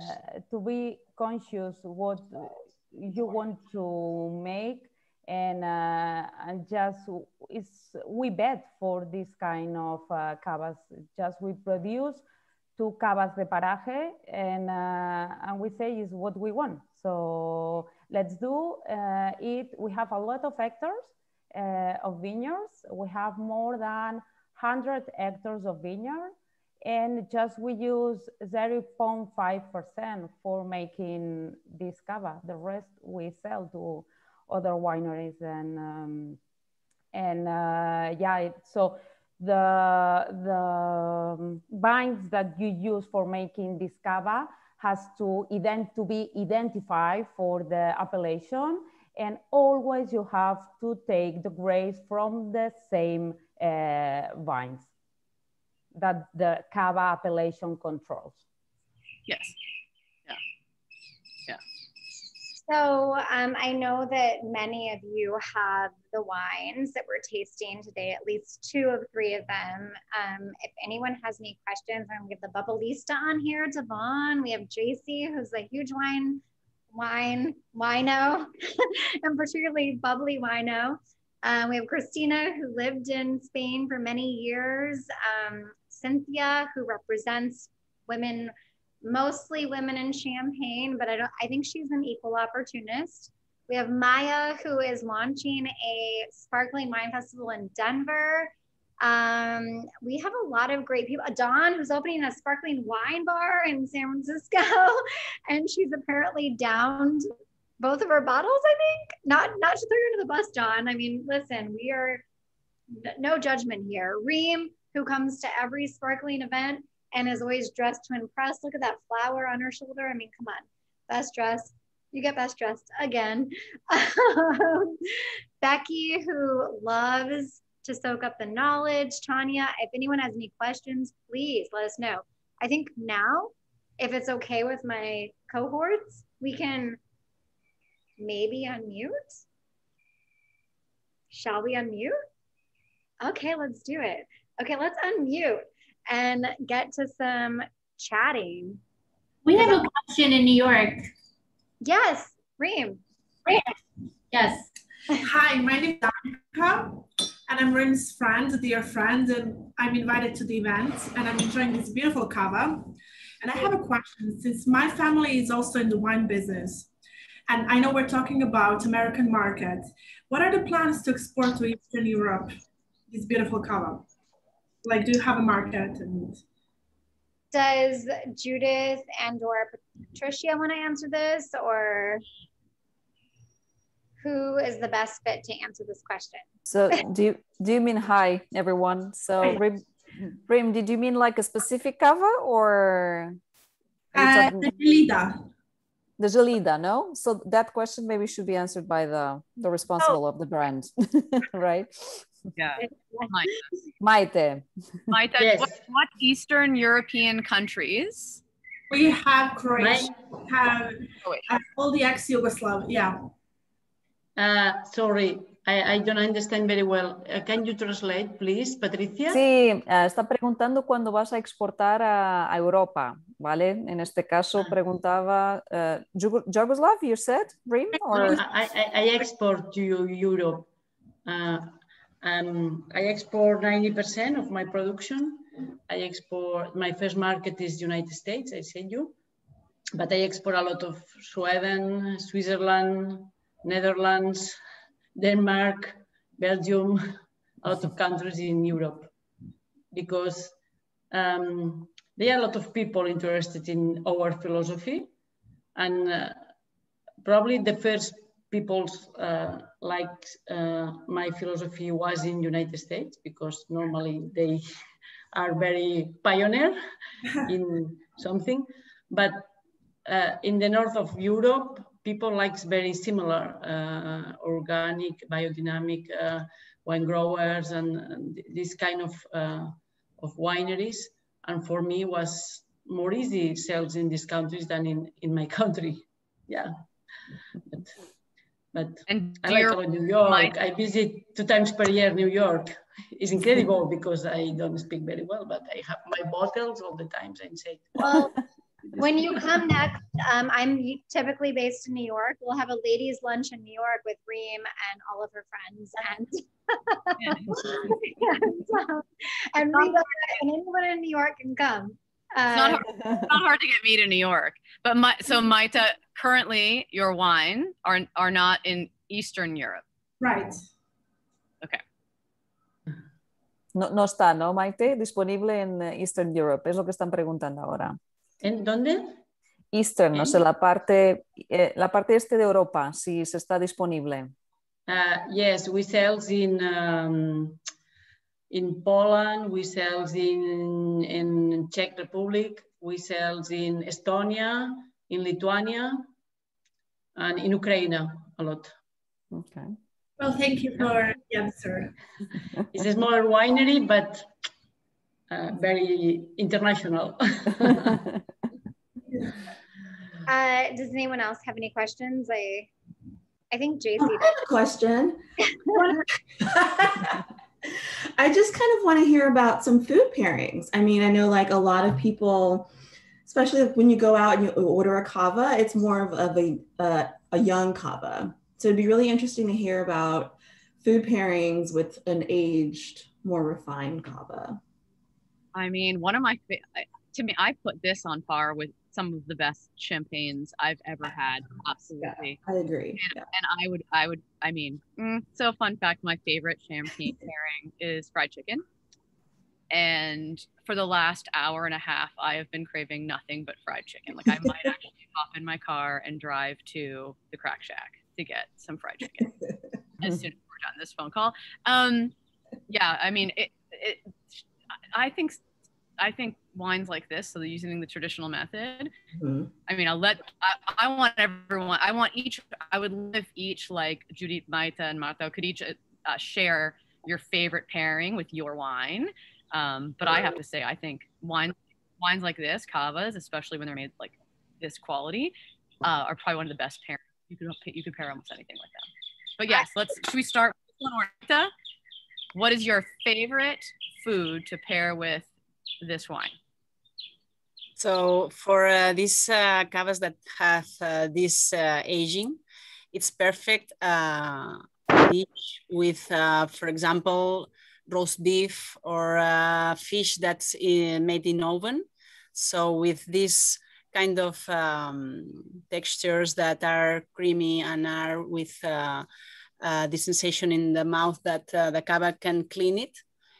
to be conscious what you want to make and uh, and just is we bet for this kind of uh, cavas. Just we produce two cavas de paraje, and uh, and we say is what we want. So let's do uh, it. We have a lot of hectares uh, of vineyards. We have more than 100 hectares of vineyard, and just we use 0.5% for making this cava. The rest we sell to other wineries and um, and uh, yeah it, so the the vines that you use for making this cava has to ident- to be identified for the appellation and always you have to take the grapes from the same uh, vines that the cava appellation controls. Yes So um, I know that many of you have the wines that we're tasting today, at least two of three of them. Um, if anyone has any questions, I'm gonna give the Bubblista on here, Devon. We have JC, who's a huge wine, wine, wino, [laughs] and particularly bubbly wino. Um, we have Christina, who lived in Spain for many years. Um, Cynthia, who represents women mostly women in Champagne, but I don't. I think she's an equal opportunist. We have Maya, who is launching a sparkling wine festival in Denver. Um, we have a lot of great people. Dawn, who's opening a sparkling wine bar in San Francisco, [laughs] and she's apparently downed both of her bottles. I think not not to throw you under the bus, Dawn. I mean, listen, we are no judgment here. Reem, who comes to every sparkling event and is mm-hmm. always dressed to impress. Look at that flower on her shoulder. I mean, come on, best dressed. You get best dressed again. [laughs] Um, Becky, who loves to soak up the knowledge. Tanya, if anyone has any questions, please let us know. I think now, if it's okay with my cohorts, we can maybe unmute. Shall we unmute? Okay, let's do it. Okay, let's unmute and get to some chatting. We have a question in New York. Yes, Reem. Reem. Yes. [laughs] Hi, my name is Danica, and I'm Reem's friend, dear friend, and I'm invited to the event, and I'm enjoying this beautiful cava. And I have a question, since my family is also in the wine business, and I know we're talking about American market, what are the plans to export to Eastern Europe, this beautiful cava? Like do you have a market and does judith and or patricia want to answer this or who is the best fit to answer this question so do you do you mean hi everyone so Reem, Reem did you mean like a specific cava or uh, the Gelida. The Gelida, no? So that question maybe should be answered by the the responsible oh. of the brand, [laughs] right? Yeah. Maite. Maite, yes. what, what, Eastern European countries? We have Croatia, we have uh, all the ex-Yugoslav, yeah. Uh, sorry, I, I, don't understand very well. Uh, can you translate, please, Patricia? Sí, uh, está preguntando cuándo vas a exportar a, a, Europa, ¿vale? En este caso ah. preguntaba, uh, Yugoslav, you said, Reem? Or... I, I, I export to Europe. Um, I export 90% of my production. I export, my first market is the United States, I said you, but I export a lot of Sweden, Switzerland, Netherlands, Denmark, Belgium, a lot of countries in Europe. Because um, there are a lot of people interested in our philosophy. And uh, probably the first people uh, like uh, my philosophy was in United States because normally they [laughs] are very pioneer [laughs] in something. But uh, in the north of Europe, people likes very similar uh, organic, biodynamic uh, wine growers and, and, this kind of, uh, of wineries. And for me was more easy sales in these countries than in, in my [laughs] country. Yeah. But, but and I like New York. Mind? I visit two times per year New York. It's incredible because I don't speak very well, but I have my bottles all the times and say. Well, [laughs] when you come next, um, I'm typically based in New York. We'll have a ladies' lunch in New York with Reem and all of her friends, and [laughs] and, um, and, Reba, and anyone in New York can come. It's, not hard, it's not hard to get me to New York, but my, so Maite, currently your wine are are not in Eastern Europe. Right. Okay. No, no está, ¿no, Maite? Disponible en Eastern Europe, es lo que están preguntando ahora. ¿En dónde? Eastern, ¿En? o sea, la parte, eh, la parte este de Europa, si se está disponible. Uh, yes, we sell in um, in Poland, we sell in in Czech Republic, we sell in Estonia, in Lithuania, and in Ukraine a lot. Okay. Well, thank you for the answer. [laughs] it's a smaller winery, but uh, very international. [laughs] uh, does anyone else have any questions? I, I think JC. Oh, I have a question. [laughs] I just kind of want to hear about some food pairings. I mean, I know like a lot of people especially when you go out and you order a cava, it's more of, a, a young cava. So it'd be really interesting to hear about food pairings with an aged, more refined cava. I mean, one of my to me, I put this on par with some of the best champagnes I've ever had. Absolutely. Yeah, I agree. And, yeah. and, I would, I would, I mean, mm, so fun fact: my favorite champagne [laughs] pairing is fried chicken. And for the last hour and a half, I have been craving nothing but fried chicken. Like I might [laughs] actually hop in my car and drive to the Crack Shack to get some fried chicken as soon as we're done this phone call. Um, yeah, I mean, it, it, I think I think wines like this, so they're using the traditional method. Mm-hmm. I mean, I'll let, I, I, want everyone, I want each, I would live each like Judith, Maite, and Marta could each uh, share your favorite pairing with your wine. Um, but I have to say, I think wine, wines like this, cavas, especially when they're made like this quality, uh, are probably one of the best pairings. You could, you could pair almost anything with them. But yes, let's, should we start with Marta? What is your favorite food to pair with this wine? So for uh, these uh, cavas that have uh, this uh, aging, it's perfect uh, dish with, uh, for example, roast beef or fish that's in, made in oven. So with this kind of um, textures that are creamy and are with the sensation in the mouth that the cava can clean it,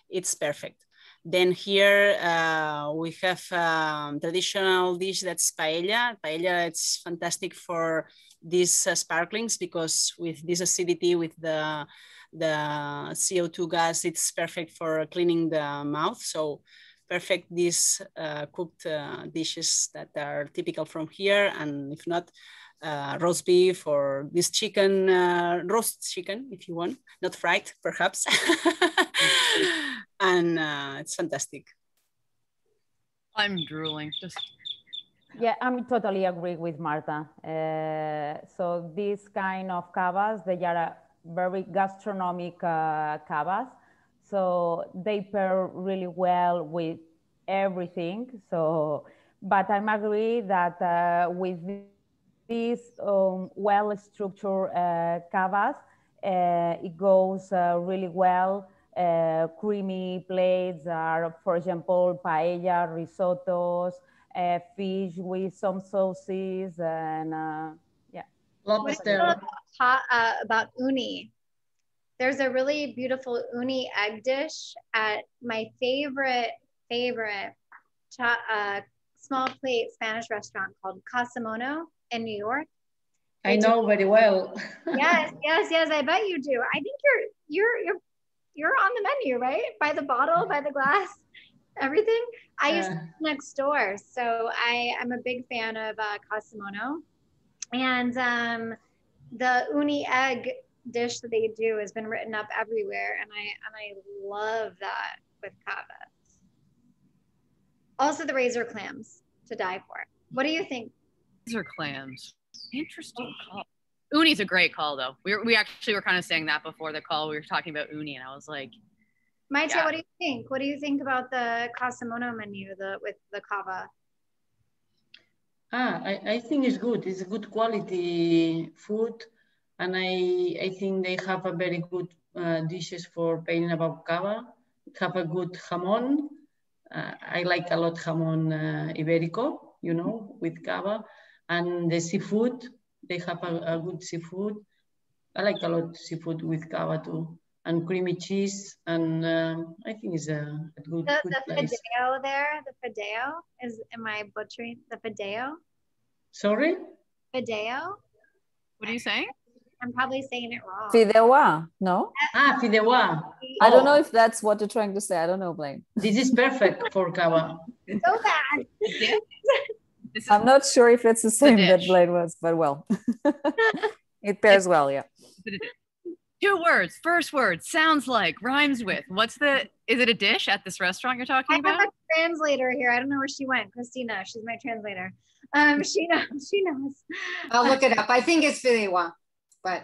it's perfect. Then here uh, we have um, traditional dish that's paella. Paella, it's fantastic for these uh, sparklings because with this acidity, with the, the CO2 gas, it's perfect for cleaning the mouth. So perfect these uh, cooked uh, dishes that are typical from here. And if not, uh, roast beef or this chicken, uh, roast chicken, if you want, not fried, perhaps. [laughs] and uh, it's fantastic. I'm drooling. Just yeah, I'm totally agree with Marta. Uh, so these kind of cavas, they are very gastronomic uh, cavas. So they pair really well with everything. So, but I'm agree that uh, with these um, well-structured uh, cavas, uh, it goes uh, really well uh, creamy plates are, for example, paella, risottos, uh, fish with some sauces, and uh, yeah. Lobster. About, uh, about uni. There's a really beautiful uni egg dish at my favorite, favorite uh, small plate Spanish restaurant called Casa Mono in New York. I know very well. [laughs] yes, yes, yes. I bet you do. I think you're you're you're you're on the menu, right? By the bottle, by the glass, everything. I yeah. used to next door, so I am a big fan of uh, and um, the uni egg dish that they do has been written up everywhere, and I and I love that with cava. Also, the razor clams to die for. What do you think? Razor clams. Interesting call. Uni's a great call though. We were, we actually were kind of saying that before the call. We were talking about Uni, and I was like, Maite, yeah. what do you think? What do you think about the Casa Mono menu, the with the cava? Ah, I, I think it's good. It's a good quality food, and I I think they have a very good uh, dishes for paying about cava. Have a good jamon. Uh, I like a lot jamon uh, iberico, you know, with cava, and the seafood they have a, a good seafood. I like a lot seafood with cava too, and creamy cheese, and um, I think it's a, a good, the, good the place. fideo there, the fideo is. Am I butchering the fideo? Sorry. Fideo. What are you saying? I'm probably saying it wrong. Fideuà, no? Ah, fideuà. I don't know if that's what you're trying to say. I don't know, Blaine. This is perfect for cava. so bad. [laughs] [laughs] I'm not sure if it's the same the that Blaine was, but well, [laughs] it pairs well, yeah. Two words. First word sounds like rhymes with. What's the? Is it a dish at this restaurant you're talking I about? I have a translator here. I don't know where she went. Christina, she's my translator. Um, she knows. [laughs] She knows. I'll look it up. I think it's fideuà, but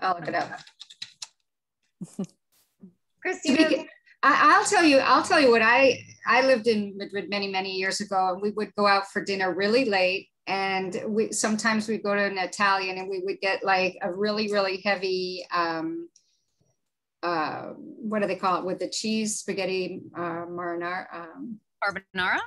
I'll look it up. Christina, I, will tell you, I'll tell you what I I lived in Madrid many many years ago, and we would go out for dinner really late, and we sometimes we'd go to an Italian, and we would get like a really really heavy. Um, uh, what do they call it with the cheese spaghetti uh, marinara? Um, carbonara.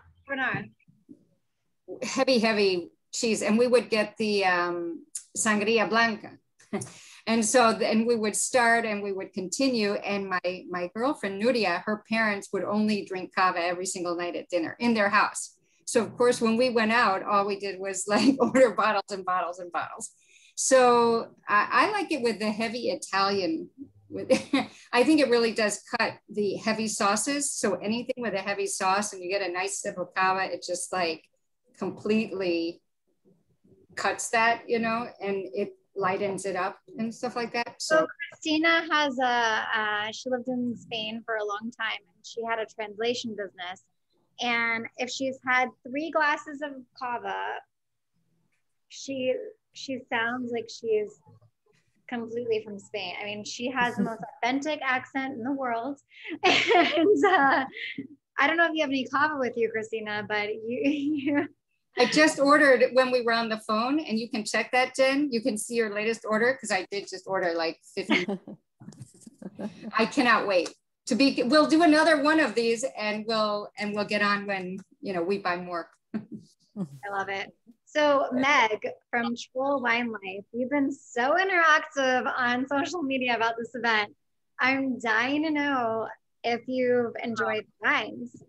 heavy, heavy cheese. And we would get the um, sangria blanca. [laughs] and so then we would start and we would continue. And my, my girlfriend, Nuria, her parents would only drink cava every single night at dinner in their house. So of course, when we went out, all we did was [laughs] like order bottles and bottles and bottles. So I, I like it with the heavy Italian. With [laughs] I think it really does cut the heavy sauces. So anything with a heavy sauce and you get a nice sip of cava, it just like completely cuts that, you know, and it lightens it up and stuff like that. So, so Christina has a, uh, she lived in Spain for a long time and she had a translation business. And if she's had three glasses of cava, she she sounds like she's completely from Spain. I mean, she has the most [laughs] authentic accent in the world. [laughs] And uh, I don't know if you have any cava with you, Christina, but you, [laughs] you I just ordered when we were on the phone, and you can check that, Jen. You can see your latest order because I did just order like 50. [laughs] I cannot wait to be. We'll do another one of these, and we'll and we'll get on when you know we buy more. I love it. So Meg from Troll Wine Life, you've been so interactive on social media about this event. I'm dying to know if you've enjoyed wines.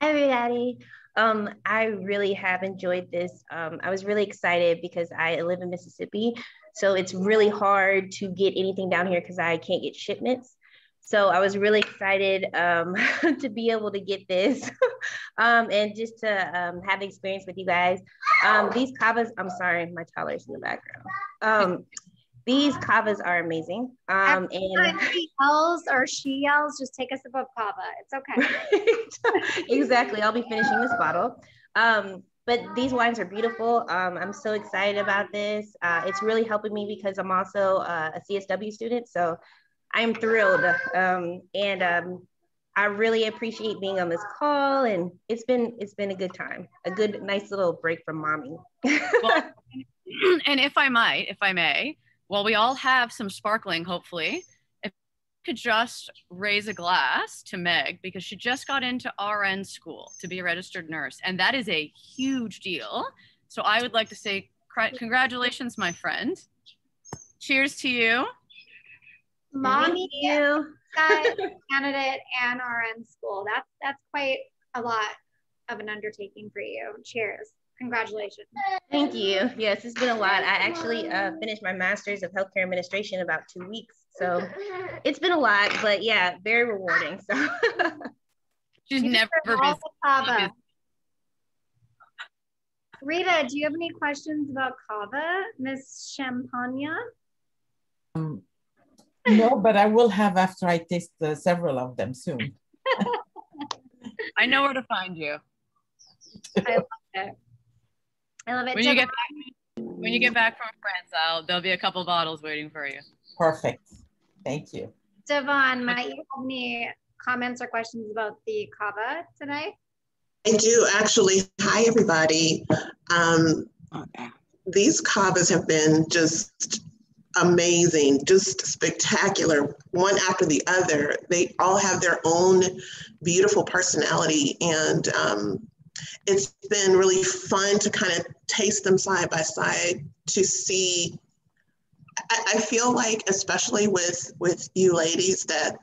Hi everybody. Um, I really have enjoyed this. Um, I was really excited because I live in Mississippi. So it's really hard to get anything down here because I can't get shipments. So I was really excited um, [laughs] to be able to get this [laughs] um, and just to um, have experience with you guys. Um, these cavas, I'm sorry, my toddler's in the background. These cavas are amazing. Um, and he yells or she yells, just take a sip of cava. It's okay. [laughs] exactly. I'll be finishing this bottle. Um, but these wines are beautiful. Um, I'm so excited about this. Uh, it's really helping me because I'm also uh, a CSW student. So I'm thrilled. Um, and um, I really appreciate being on this call and it's been it's been a good time. A good nice little break from mommy. [laughs] well, [clears throat] and if I might, if I may, well, we all have some sparkling, hopefully. If you could just raise a glass to Meg because she just got into RN school to be a registered nurse, and that is a huge deal. So I would like to say congratulations, my friend. Cheers to you. Mommy, you candidate and RN school. That's that's quite a lot of an undertaking for you. Cheers. Congratulations. Thank you. Yes, it's been a lot. I actually uh, finished my master's of healthcare administration about two weeks. So it's been a lot, but yeah, very rewarding. So [laughs] she's never busy. Rita, do you have any questions about Cava, Miss Champagne? Um, no, but I will have after I taste uh, several of them soon. [laughs] I know where to find you. [laughs] I love it. I love it. When you get back, when you get back from France, I'll there'll be a couple bottles waiting for you. Perfect. Thank you. Devon, might you have any comments or questions about the cava today? I do actually. Hi, everybody. Um. These cavas have been just amazing, just spectacular, one after the other. They all have their own beautiful personality, and um, it's been really fun to kind of taste them side by side to see. I, I feel like, especially with with you ladies, that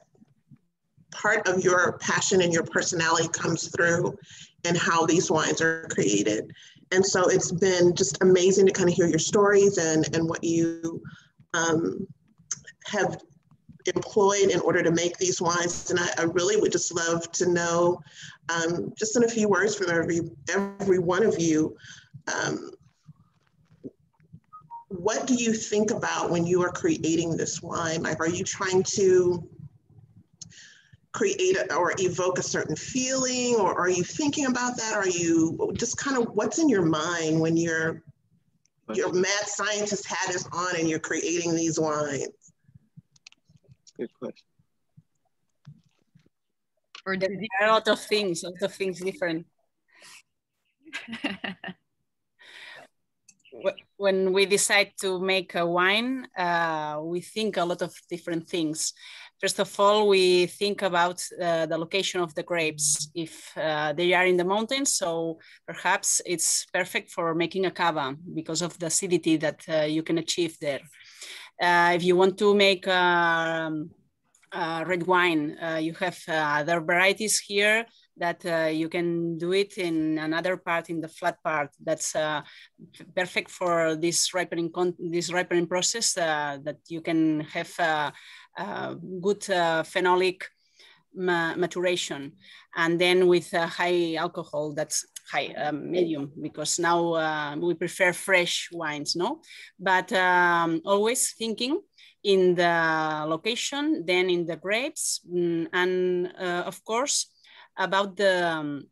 part of your passion and your personality comes through and how these wines are created. And so it's been just amazing to kind of hear your stories and, and what you um, have employed in order to make these wines. And I, I really would just love to know, um, just in a few words from every, every one of you, um, what do you think about when you are creating this wine? Like, are you trying to create a, or evoke a certain feeling, or are you thinking about that? Are you just kind of what's in your mind when you're your mad scientist hat is on and you're creating these wines? Good question. Or there are a lot of things, a lot of things different. [laughs] when we decide to make a wine, uh, we think a lot of different things. First of all, we think about uh, the location of the grapes. If uh, they are in the mountains, so perhaps it's perfect for making a cava because of the acidity that uh, you can achieve there. Uh, if you want to make um, red wine, uh, you have uh, other varieties here that uh, you can do it in another part in the flat part. That's uh, perfect for this ripening this ripening process uh, that you can have uh, good phenolic ma maturation. And then with high alcohol that's high um, medium because now uh, we prefer fresh wines no but um, always thinking in the location then in the grapes mm, and uh, of course about the, um,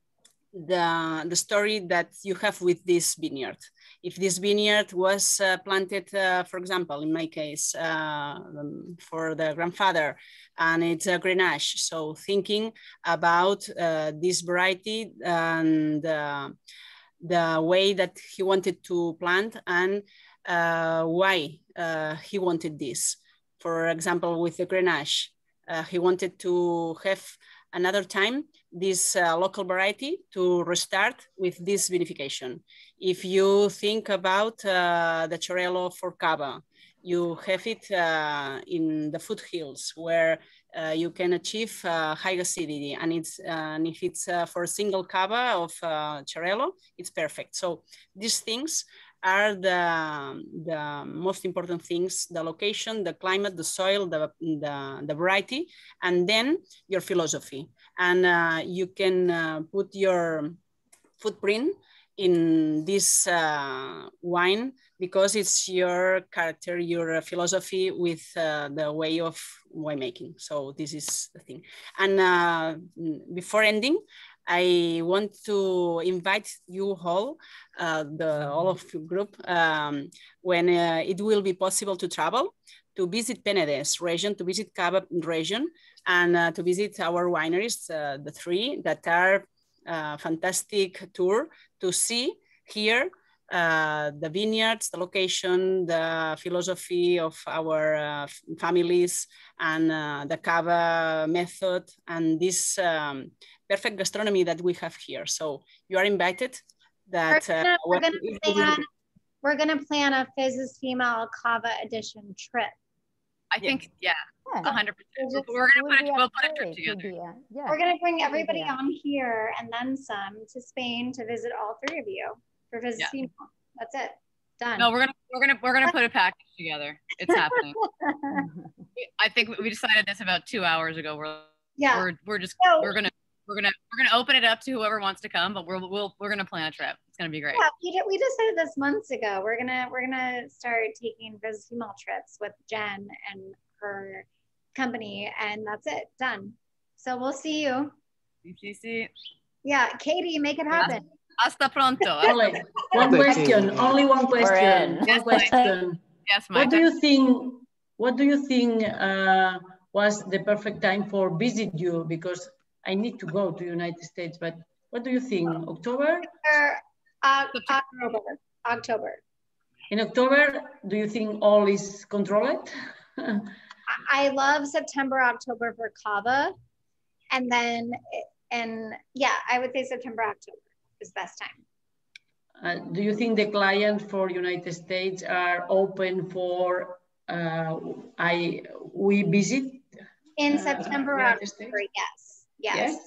the, the story that you have with this vineyard. If this vineyard was uh, planted, uh, for example, in my case, uh, um, for the grandfather, and it's a Grenache. So thinking about uh, this variety and the way that he wanted to plant and uh, why uh, he wanted this. For example, with the Grenache, he wanted to have another time this uh, local variety to restart with this vinification. If you think about uh, the Xarel·lo for Cava, you have it uh, in the foothills where uh, you can achieve uh, high acidity and it's and if it's uh, for a single cava of Xarel·lo, it's perfect. So these things are the, the most important things, the location, the climate, the soil, the, the, the variety, and then your philosophy. And uh, you can uh, put your footprint in this uh, wine because it's your character, your philosophy with uh, the way of winemaking. So this is the thing. And uh, before ending, I want to invite you all, uh, the all of the group, um, when uh, it will be possible to travel, to visit Penedès region, to visit Cava region, and uh, to visit our wineries, uh, the three that are uh, fantastic tour to see here uh, the vineyards, the location, the philosophy of our uh, families, and uh, the cava method, and this um, perfect gastronomy that we have here. So you are invited. That we're gonna, we're gonna, plan, we're gonna plan a Fizz is Female Cava edition trip. I think, yeah, hundred percent. We're gonna put it, we'll put a trip together. Yeah. We're gonna bring everybody on here and then some to Spain to visit all three of you for visit yeah. That's it. Done. No, we're gonna we're gonna we're gonna put a package together. It's happening. [laughs] I think we decided this about two hours ago. We're yeah. We're we're just so, we're gonna we're gonna we're gonna open it up to whoever wants to come, but we're we'll we're gonna plan a trip. It's gonna be great. Yeah, we did, we decided this months ago. We're gonna we're gonna start taking visit female trips with Jen and her company, and that's it. Done. So we'll see you. See, see. Yeah, Katie, make it happen. Hasta pronto. Only one question. Only one question. One yes, question. Yes, What do you think? What do you think uh, was the perfect time for visit you? Because I need to go to United States, but what do you think? October? Uh, October. October. In October, do you think all is controlled? [laughs] I love September, October for Cava. And then, and yeah, I would say September, October is best time. Uh, do you think the clients for United States are open for uh, I we visit in uh, September October? Yes. yes, yes.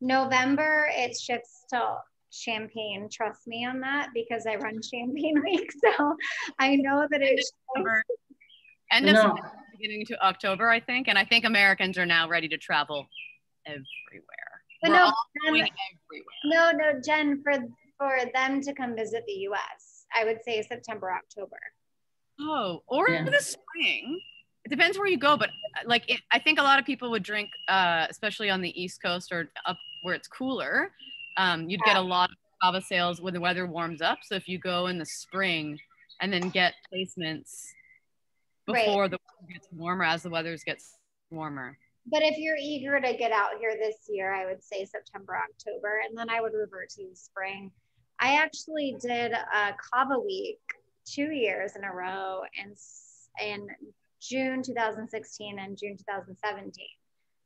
November it shifts to champagne. Trust me on that because I run Champagne [laughs] Week, so I know that it's end of no. beginning to October, I think, and I think Americans are now ready to travel everywhere. But no, Jen, no, no, Jen, for for them to come visit the U.S., I would say September, October. Oh, or yeah. the spring. It depends where you go, but like it, I think a lot of people would drink, uh, especially on the East Coast or up where it's cooler. Um, you'd yeah. get a lot of cava sales when the weather warms up. So if you go in the spring and then get placements before right. the weather gets warmer, as the weather gets warmer but if you're eager to get out here this year, I would say September, October, and then I would revert to spring. I actually did a Cava week two years in a row in in June 2016 and June 2017.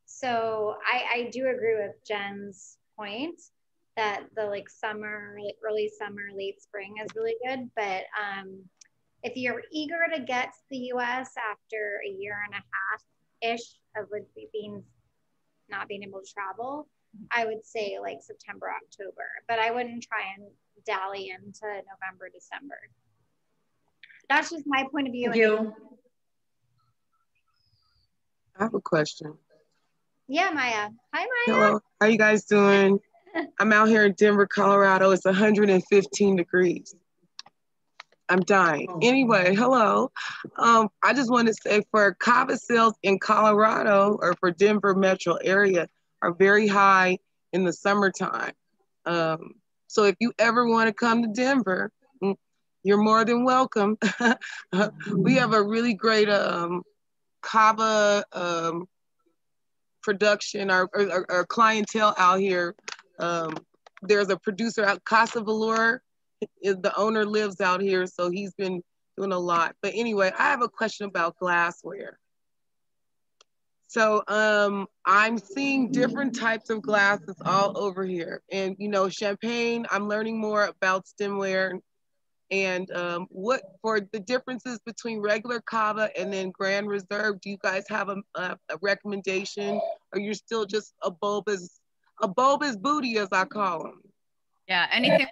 So I, I do agree with Jen's point that the like summer, like early summer, late spring is really good. But um, if you're eager to get to the US after a year and a half ish of with being not being able to travel, I would say like September, October. But I wouldn't try and dally into November, December. That's just my point of view. Thank you. I have a question. Yeah, Maya. Hi, Maya. Hello. How you guys doing? [laughs] I'm out here in Denver, Colorado. It's 115 degrees. I'm dying. Anyway, hello. Um, I just want to say for cava sales in Colorado or for Denver metro area are very high in the summertime. Um, so if you ever want to come to Denver, mm, you're more than welcome. [laughs] we have a really great um, cava um, production, our, our, our, clientele out here. Um, there's a producer out Casa Valor. [laughs] The owner lives out here, so he's been doing a lot. But anyway, I have a question about glassware. So um, I'm seeing different types of glasses all over here. And, you know, champagne, I'm learning more about stemware and um, what for the differences between regular cava and then Grand Reserve, do you guys have a, a, a recommendation or you're still just a bulbous, a bulbous booty as I call them? [laughs] Yeah, anything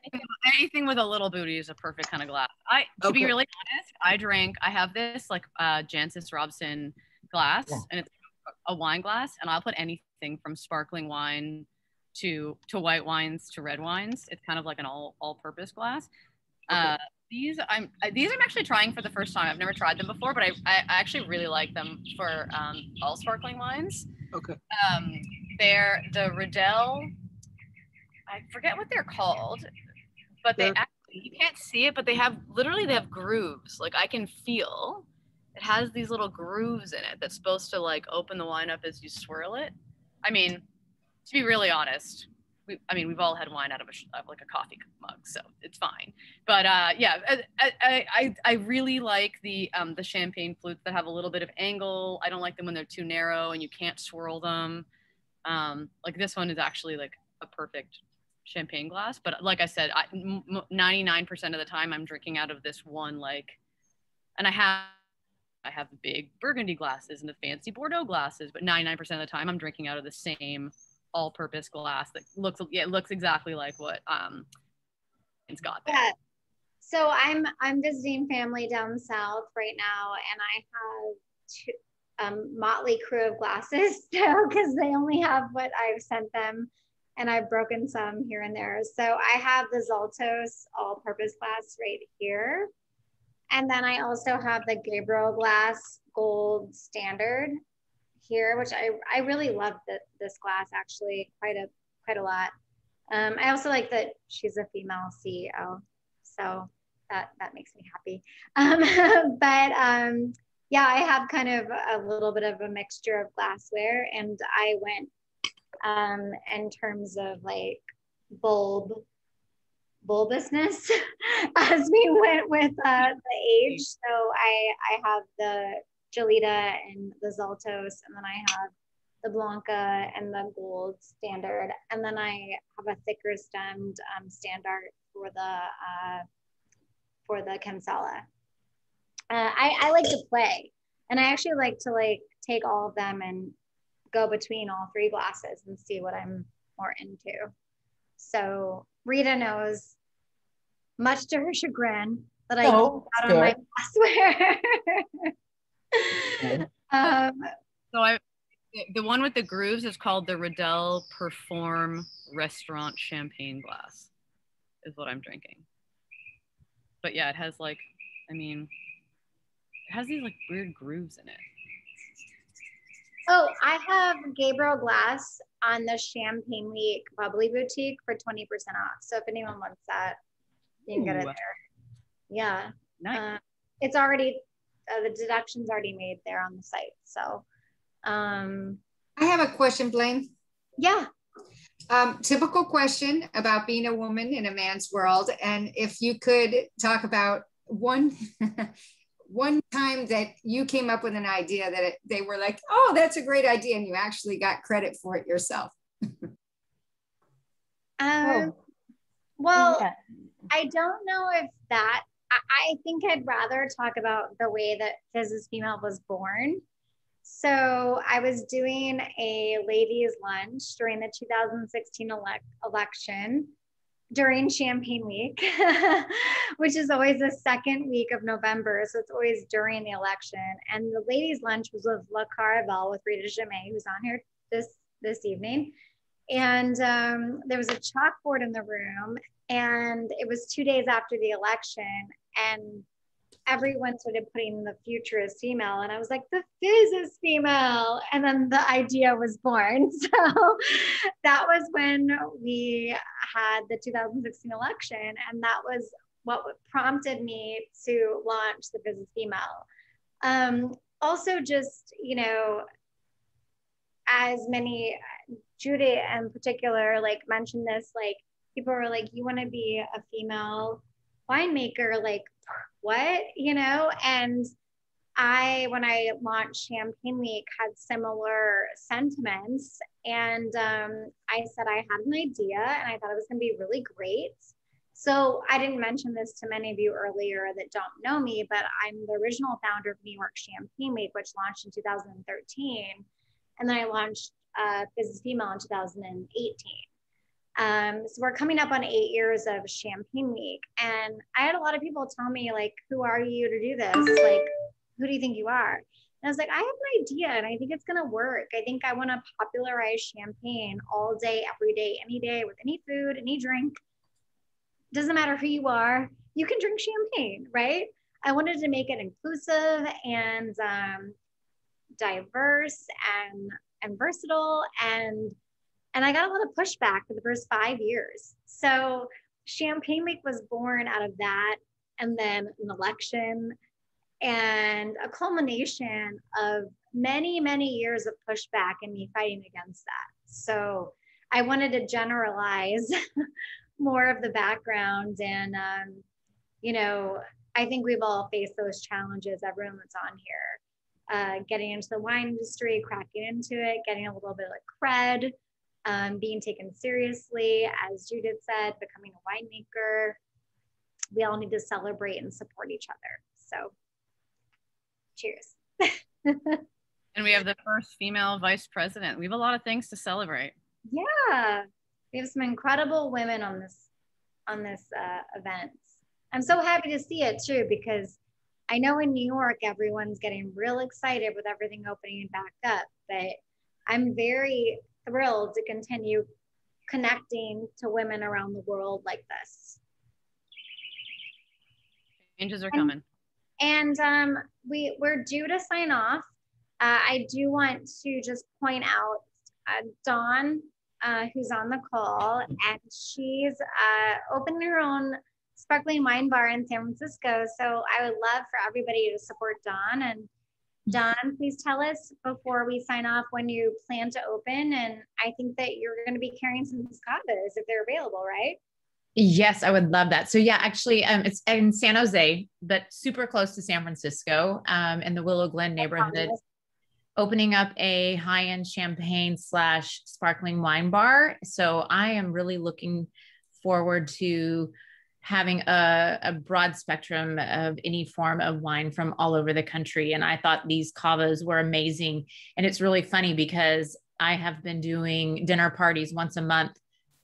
anything with a little booty is a perfect kind of glass. I to okay. be really honest, I drink. I have this like uh, Jancis Robinson glass, yeah. and it's a wine glass, and I'll put anything from sparkling wine to to white wines to red wines. It's kind of like an all all purpose glass. Uh, these I'm these I'm actually trying for the first time. I've never tried them before, but I, I actually really like them for um, all sparkling wines. Okay. Um, they're the Riedel. I forget what they're called, but they actually you can't see it, but they have literally they have grooves. Like I can feel it has these little grooves in it that's supposed to like open the wine up as you swirl it. I mean, to be really honest, we, I mean, we've all had wine out of, a, of like a coffee mug, so it's fine. But uh, yeah, I, I, I really like the um, the champagne flutes that have a little bit of angle. I don't like them when they're too narrow and you can't swirl them. Um, like this one is actually like a perfect champagne glass. But like I said, 99% of the time I'm drinking out of this one like, and I have I have big burgundy glasses and the fancy Bordeaux glasses, but 99% of the time I'm drinking out of the same all-purpose glass that looks yeah, it looks exactly like what um it's got there. Yeah. So I'm I'm visiting family down south right now, and I have two, um, motley crew of glasses [laughs] so because they only have what I've sent them, and I've broken some here and there. So I have the Zaltos all-purpose glass right here, and then I also have the Gabriel glass gold standard here, which I, I really love the, this glass actually quite a quite a lot. Um, I also like that she's a female CEO, so that that makes me happy. [laughs] Um, but um, yeah, I have kind of a little bit of a mixture of glassware, and I went um, in terms of like bulb bulbousness [laughs] as we went with uh, the age. So I I have the Gelida and the Zaltos, and then I have the Blanca and the Gold Standard, and then I have a thicker stemmed um, standard for the uh, for the Can Sala. Uh, I, I like to play, and I actually like to like take all of them and go between all three glasses and see what I'm more into. So Rita knows, much to her chagrin, that I oh, out on my glassware. [laughs] um, so I, the one with the grooves is called the Riedel Perform Restaurant Champagne Glass, is what I'm drinking. But yeah, it has like, I mean, it has these like weird grooves in it. Oh, I have Gabriel Glass on the Champagne Week Bubbly Boutique for 20% off. So if anyone wants that, you can Ooh. get it there. Yeah. Nice. Uh, it's already uh, the deduction's already made there on the site. So um, I have a question, Blaine. Yeah. Um, typical question about being a woman in a man's world. And if you could talk about one, [laughs] one time that you came up with an idea that it, they were like, oh, that's a great idea, and you actually got credit for it yourself? [laughs] Um, well, I don't know if that, I, I think I'd rather talk about the way that Fizz Female was born. So I was doing a ladies' lunch during the 2016 elect- election during Champagne Week, [laughs] which is always the second week of November. So it's always during the election. And the ladies' lunch was with La Caravelle with Rita Jammet, who's on here this this evening. And um, there was a chalkboard in the room, and it was two days after the election. And everyone started putting the future female and i was like the fizz is female and then the idea was born. [laughs] So that was when we had the 2016 election and that was what prompted me to launch the fizz is female. Um, also just you know as many judy in particular like mentioned this like people were like you want to be a female winemaker like what, you know? And I, when I launched Champagne Week, had similar sentiments. And um, I said I had an idea and I thought it was going to be really great. So I didn't mention this to many of you earlier that don't know me, but I'm the original founder of New York Champagne Week, which launched in 2013. And then I launched uh, is Female in 2018. Um, so we're coming up on eight years of Champagne Week. And I had a lot of people tell me, like, who are you to do this? Like, who do you think you are? And I was like, I have an idea and I think it's going to work. I think I want to popularize champagne all day, every day, any day with any food, any drink. Doesn't matter who you are, you can drink champagne, right? I wanted to make it inclusive and um, diverse and, and versatile and and I got a lot of pushback for the first five years. So Champagne Week was born out of that, and then an election, and a culmination of many, many years of pushback and me fighting against that. So I wanted to generalize [laughs] more of the background. And, um, you know, I think we've all faced those challenges, everyone that's on here. Uh, getting into the wine industry, cracking into it, getting a little bit of cred, um, being taken seriously, as Judith said, becoming a winemaker. We all need to celebrate and support each other. So, cheers. [laughs] and we have the first female vice president. We have a lot of things to celebrate. Yeah, we have some incredible women on this on this uh, event. I'm so happy to see it too because I know in New York everyone's getting real excited with everything opening back up, but I'm very thrilled to continue connecting to women around the world like this. Changes are coming. And, um, we, we're due to sign off. Uh, I do want to just point out uh, Dawn, uh, who's on the call, and she's uh, opening her own sparkling wine bar in San Francisco. So I would love for everybody to support Dawn and Don, please tell us before we sign off when you plan to open. And I think that you're going to be carrying some cavas if they're available, right? Yes, I would love that. So yeah, actually, um, it's in San Jose, but super close to San Francisco, um, in the Willow Glen neighborhood. Opening up a high-end champagne slash sparkling wine bar. So I am really looking forward to having a, a, broad spectrum of any form of wine from all over the country. And I thought these cavas were amazing. And it's really funny because I have been doing dinner parties once a month,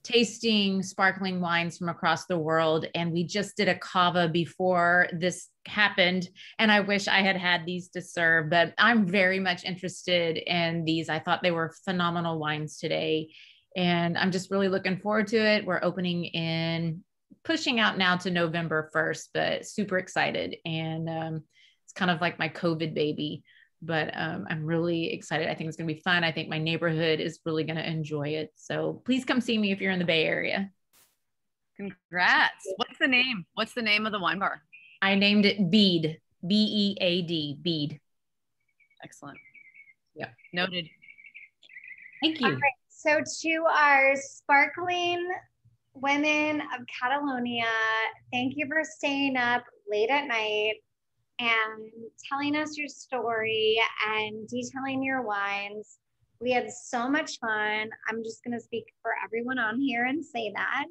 tasting sparkling wines from across the world. And we just did a cava before this happened. And I wish I had had these to serve, but I'm very much interested in these. I thought they were phenomenal wines today. And I'm just really looking forward to it. We're opening in pushing out now to November 1st, but super excited. And um, it's kind of like my COVID baby, but um, I'm really excited. I think it's going to be fun. I think my neighborhood is really going to enjoy it. So please come see me if you're in the Bay Area. Congrats. What's the name? What's the name of the wine bar? I named it Bead, B E A D, Bead. Excellent. Yeah. Noted. Thank you. so to our sparkling women of Catalonia, thank you for staying up late at night and telling us your story and detailing your wines. We had so much fun. I'm just going to speak for everyone on here and say that.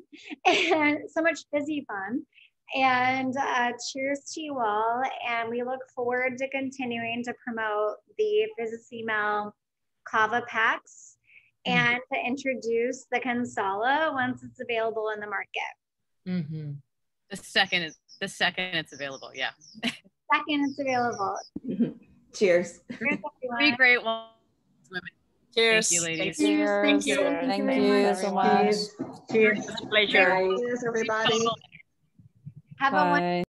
[laughs] And so much busy fun. And uh, cheers to you all. And we look forward to continuing to promote the Fizz Female Cava packs and to introduce the Can Sala once it's available in the market. Mm-hmm. The second is the second it's available. Yeah. second it's available. Cheers. Three great ones. Cheers. Thank you, ladies. Thank you. Thank you. Thank you so much. Cheers. It's a pleasure. Cheers, everybody. Have a wonderful Bye.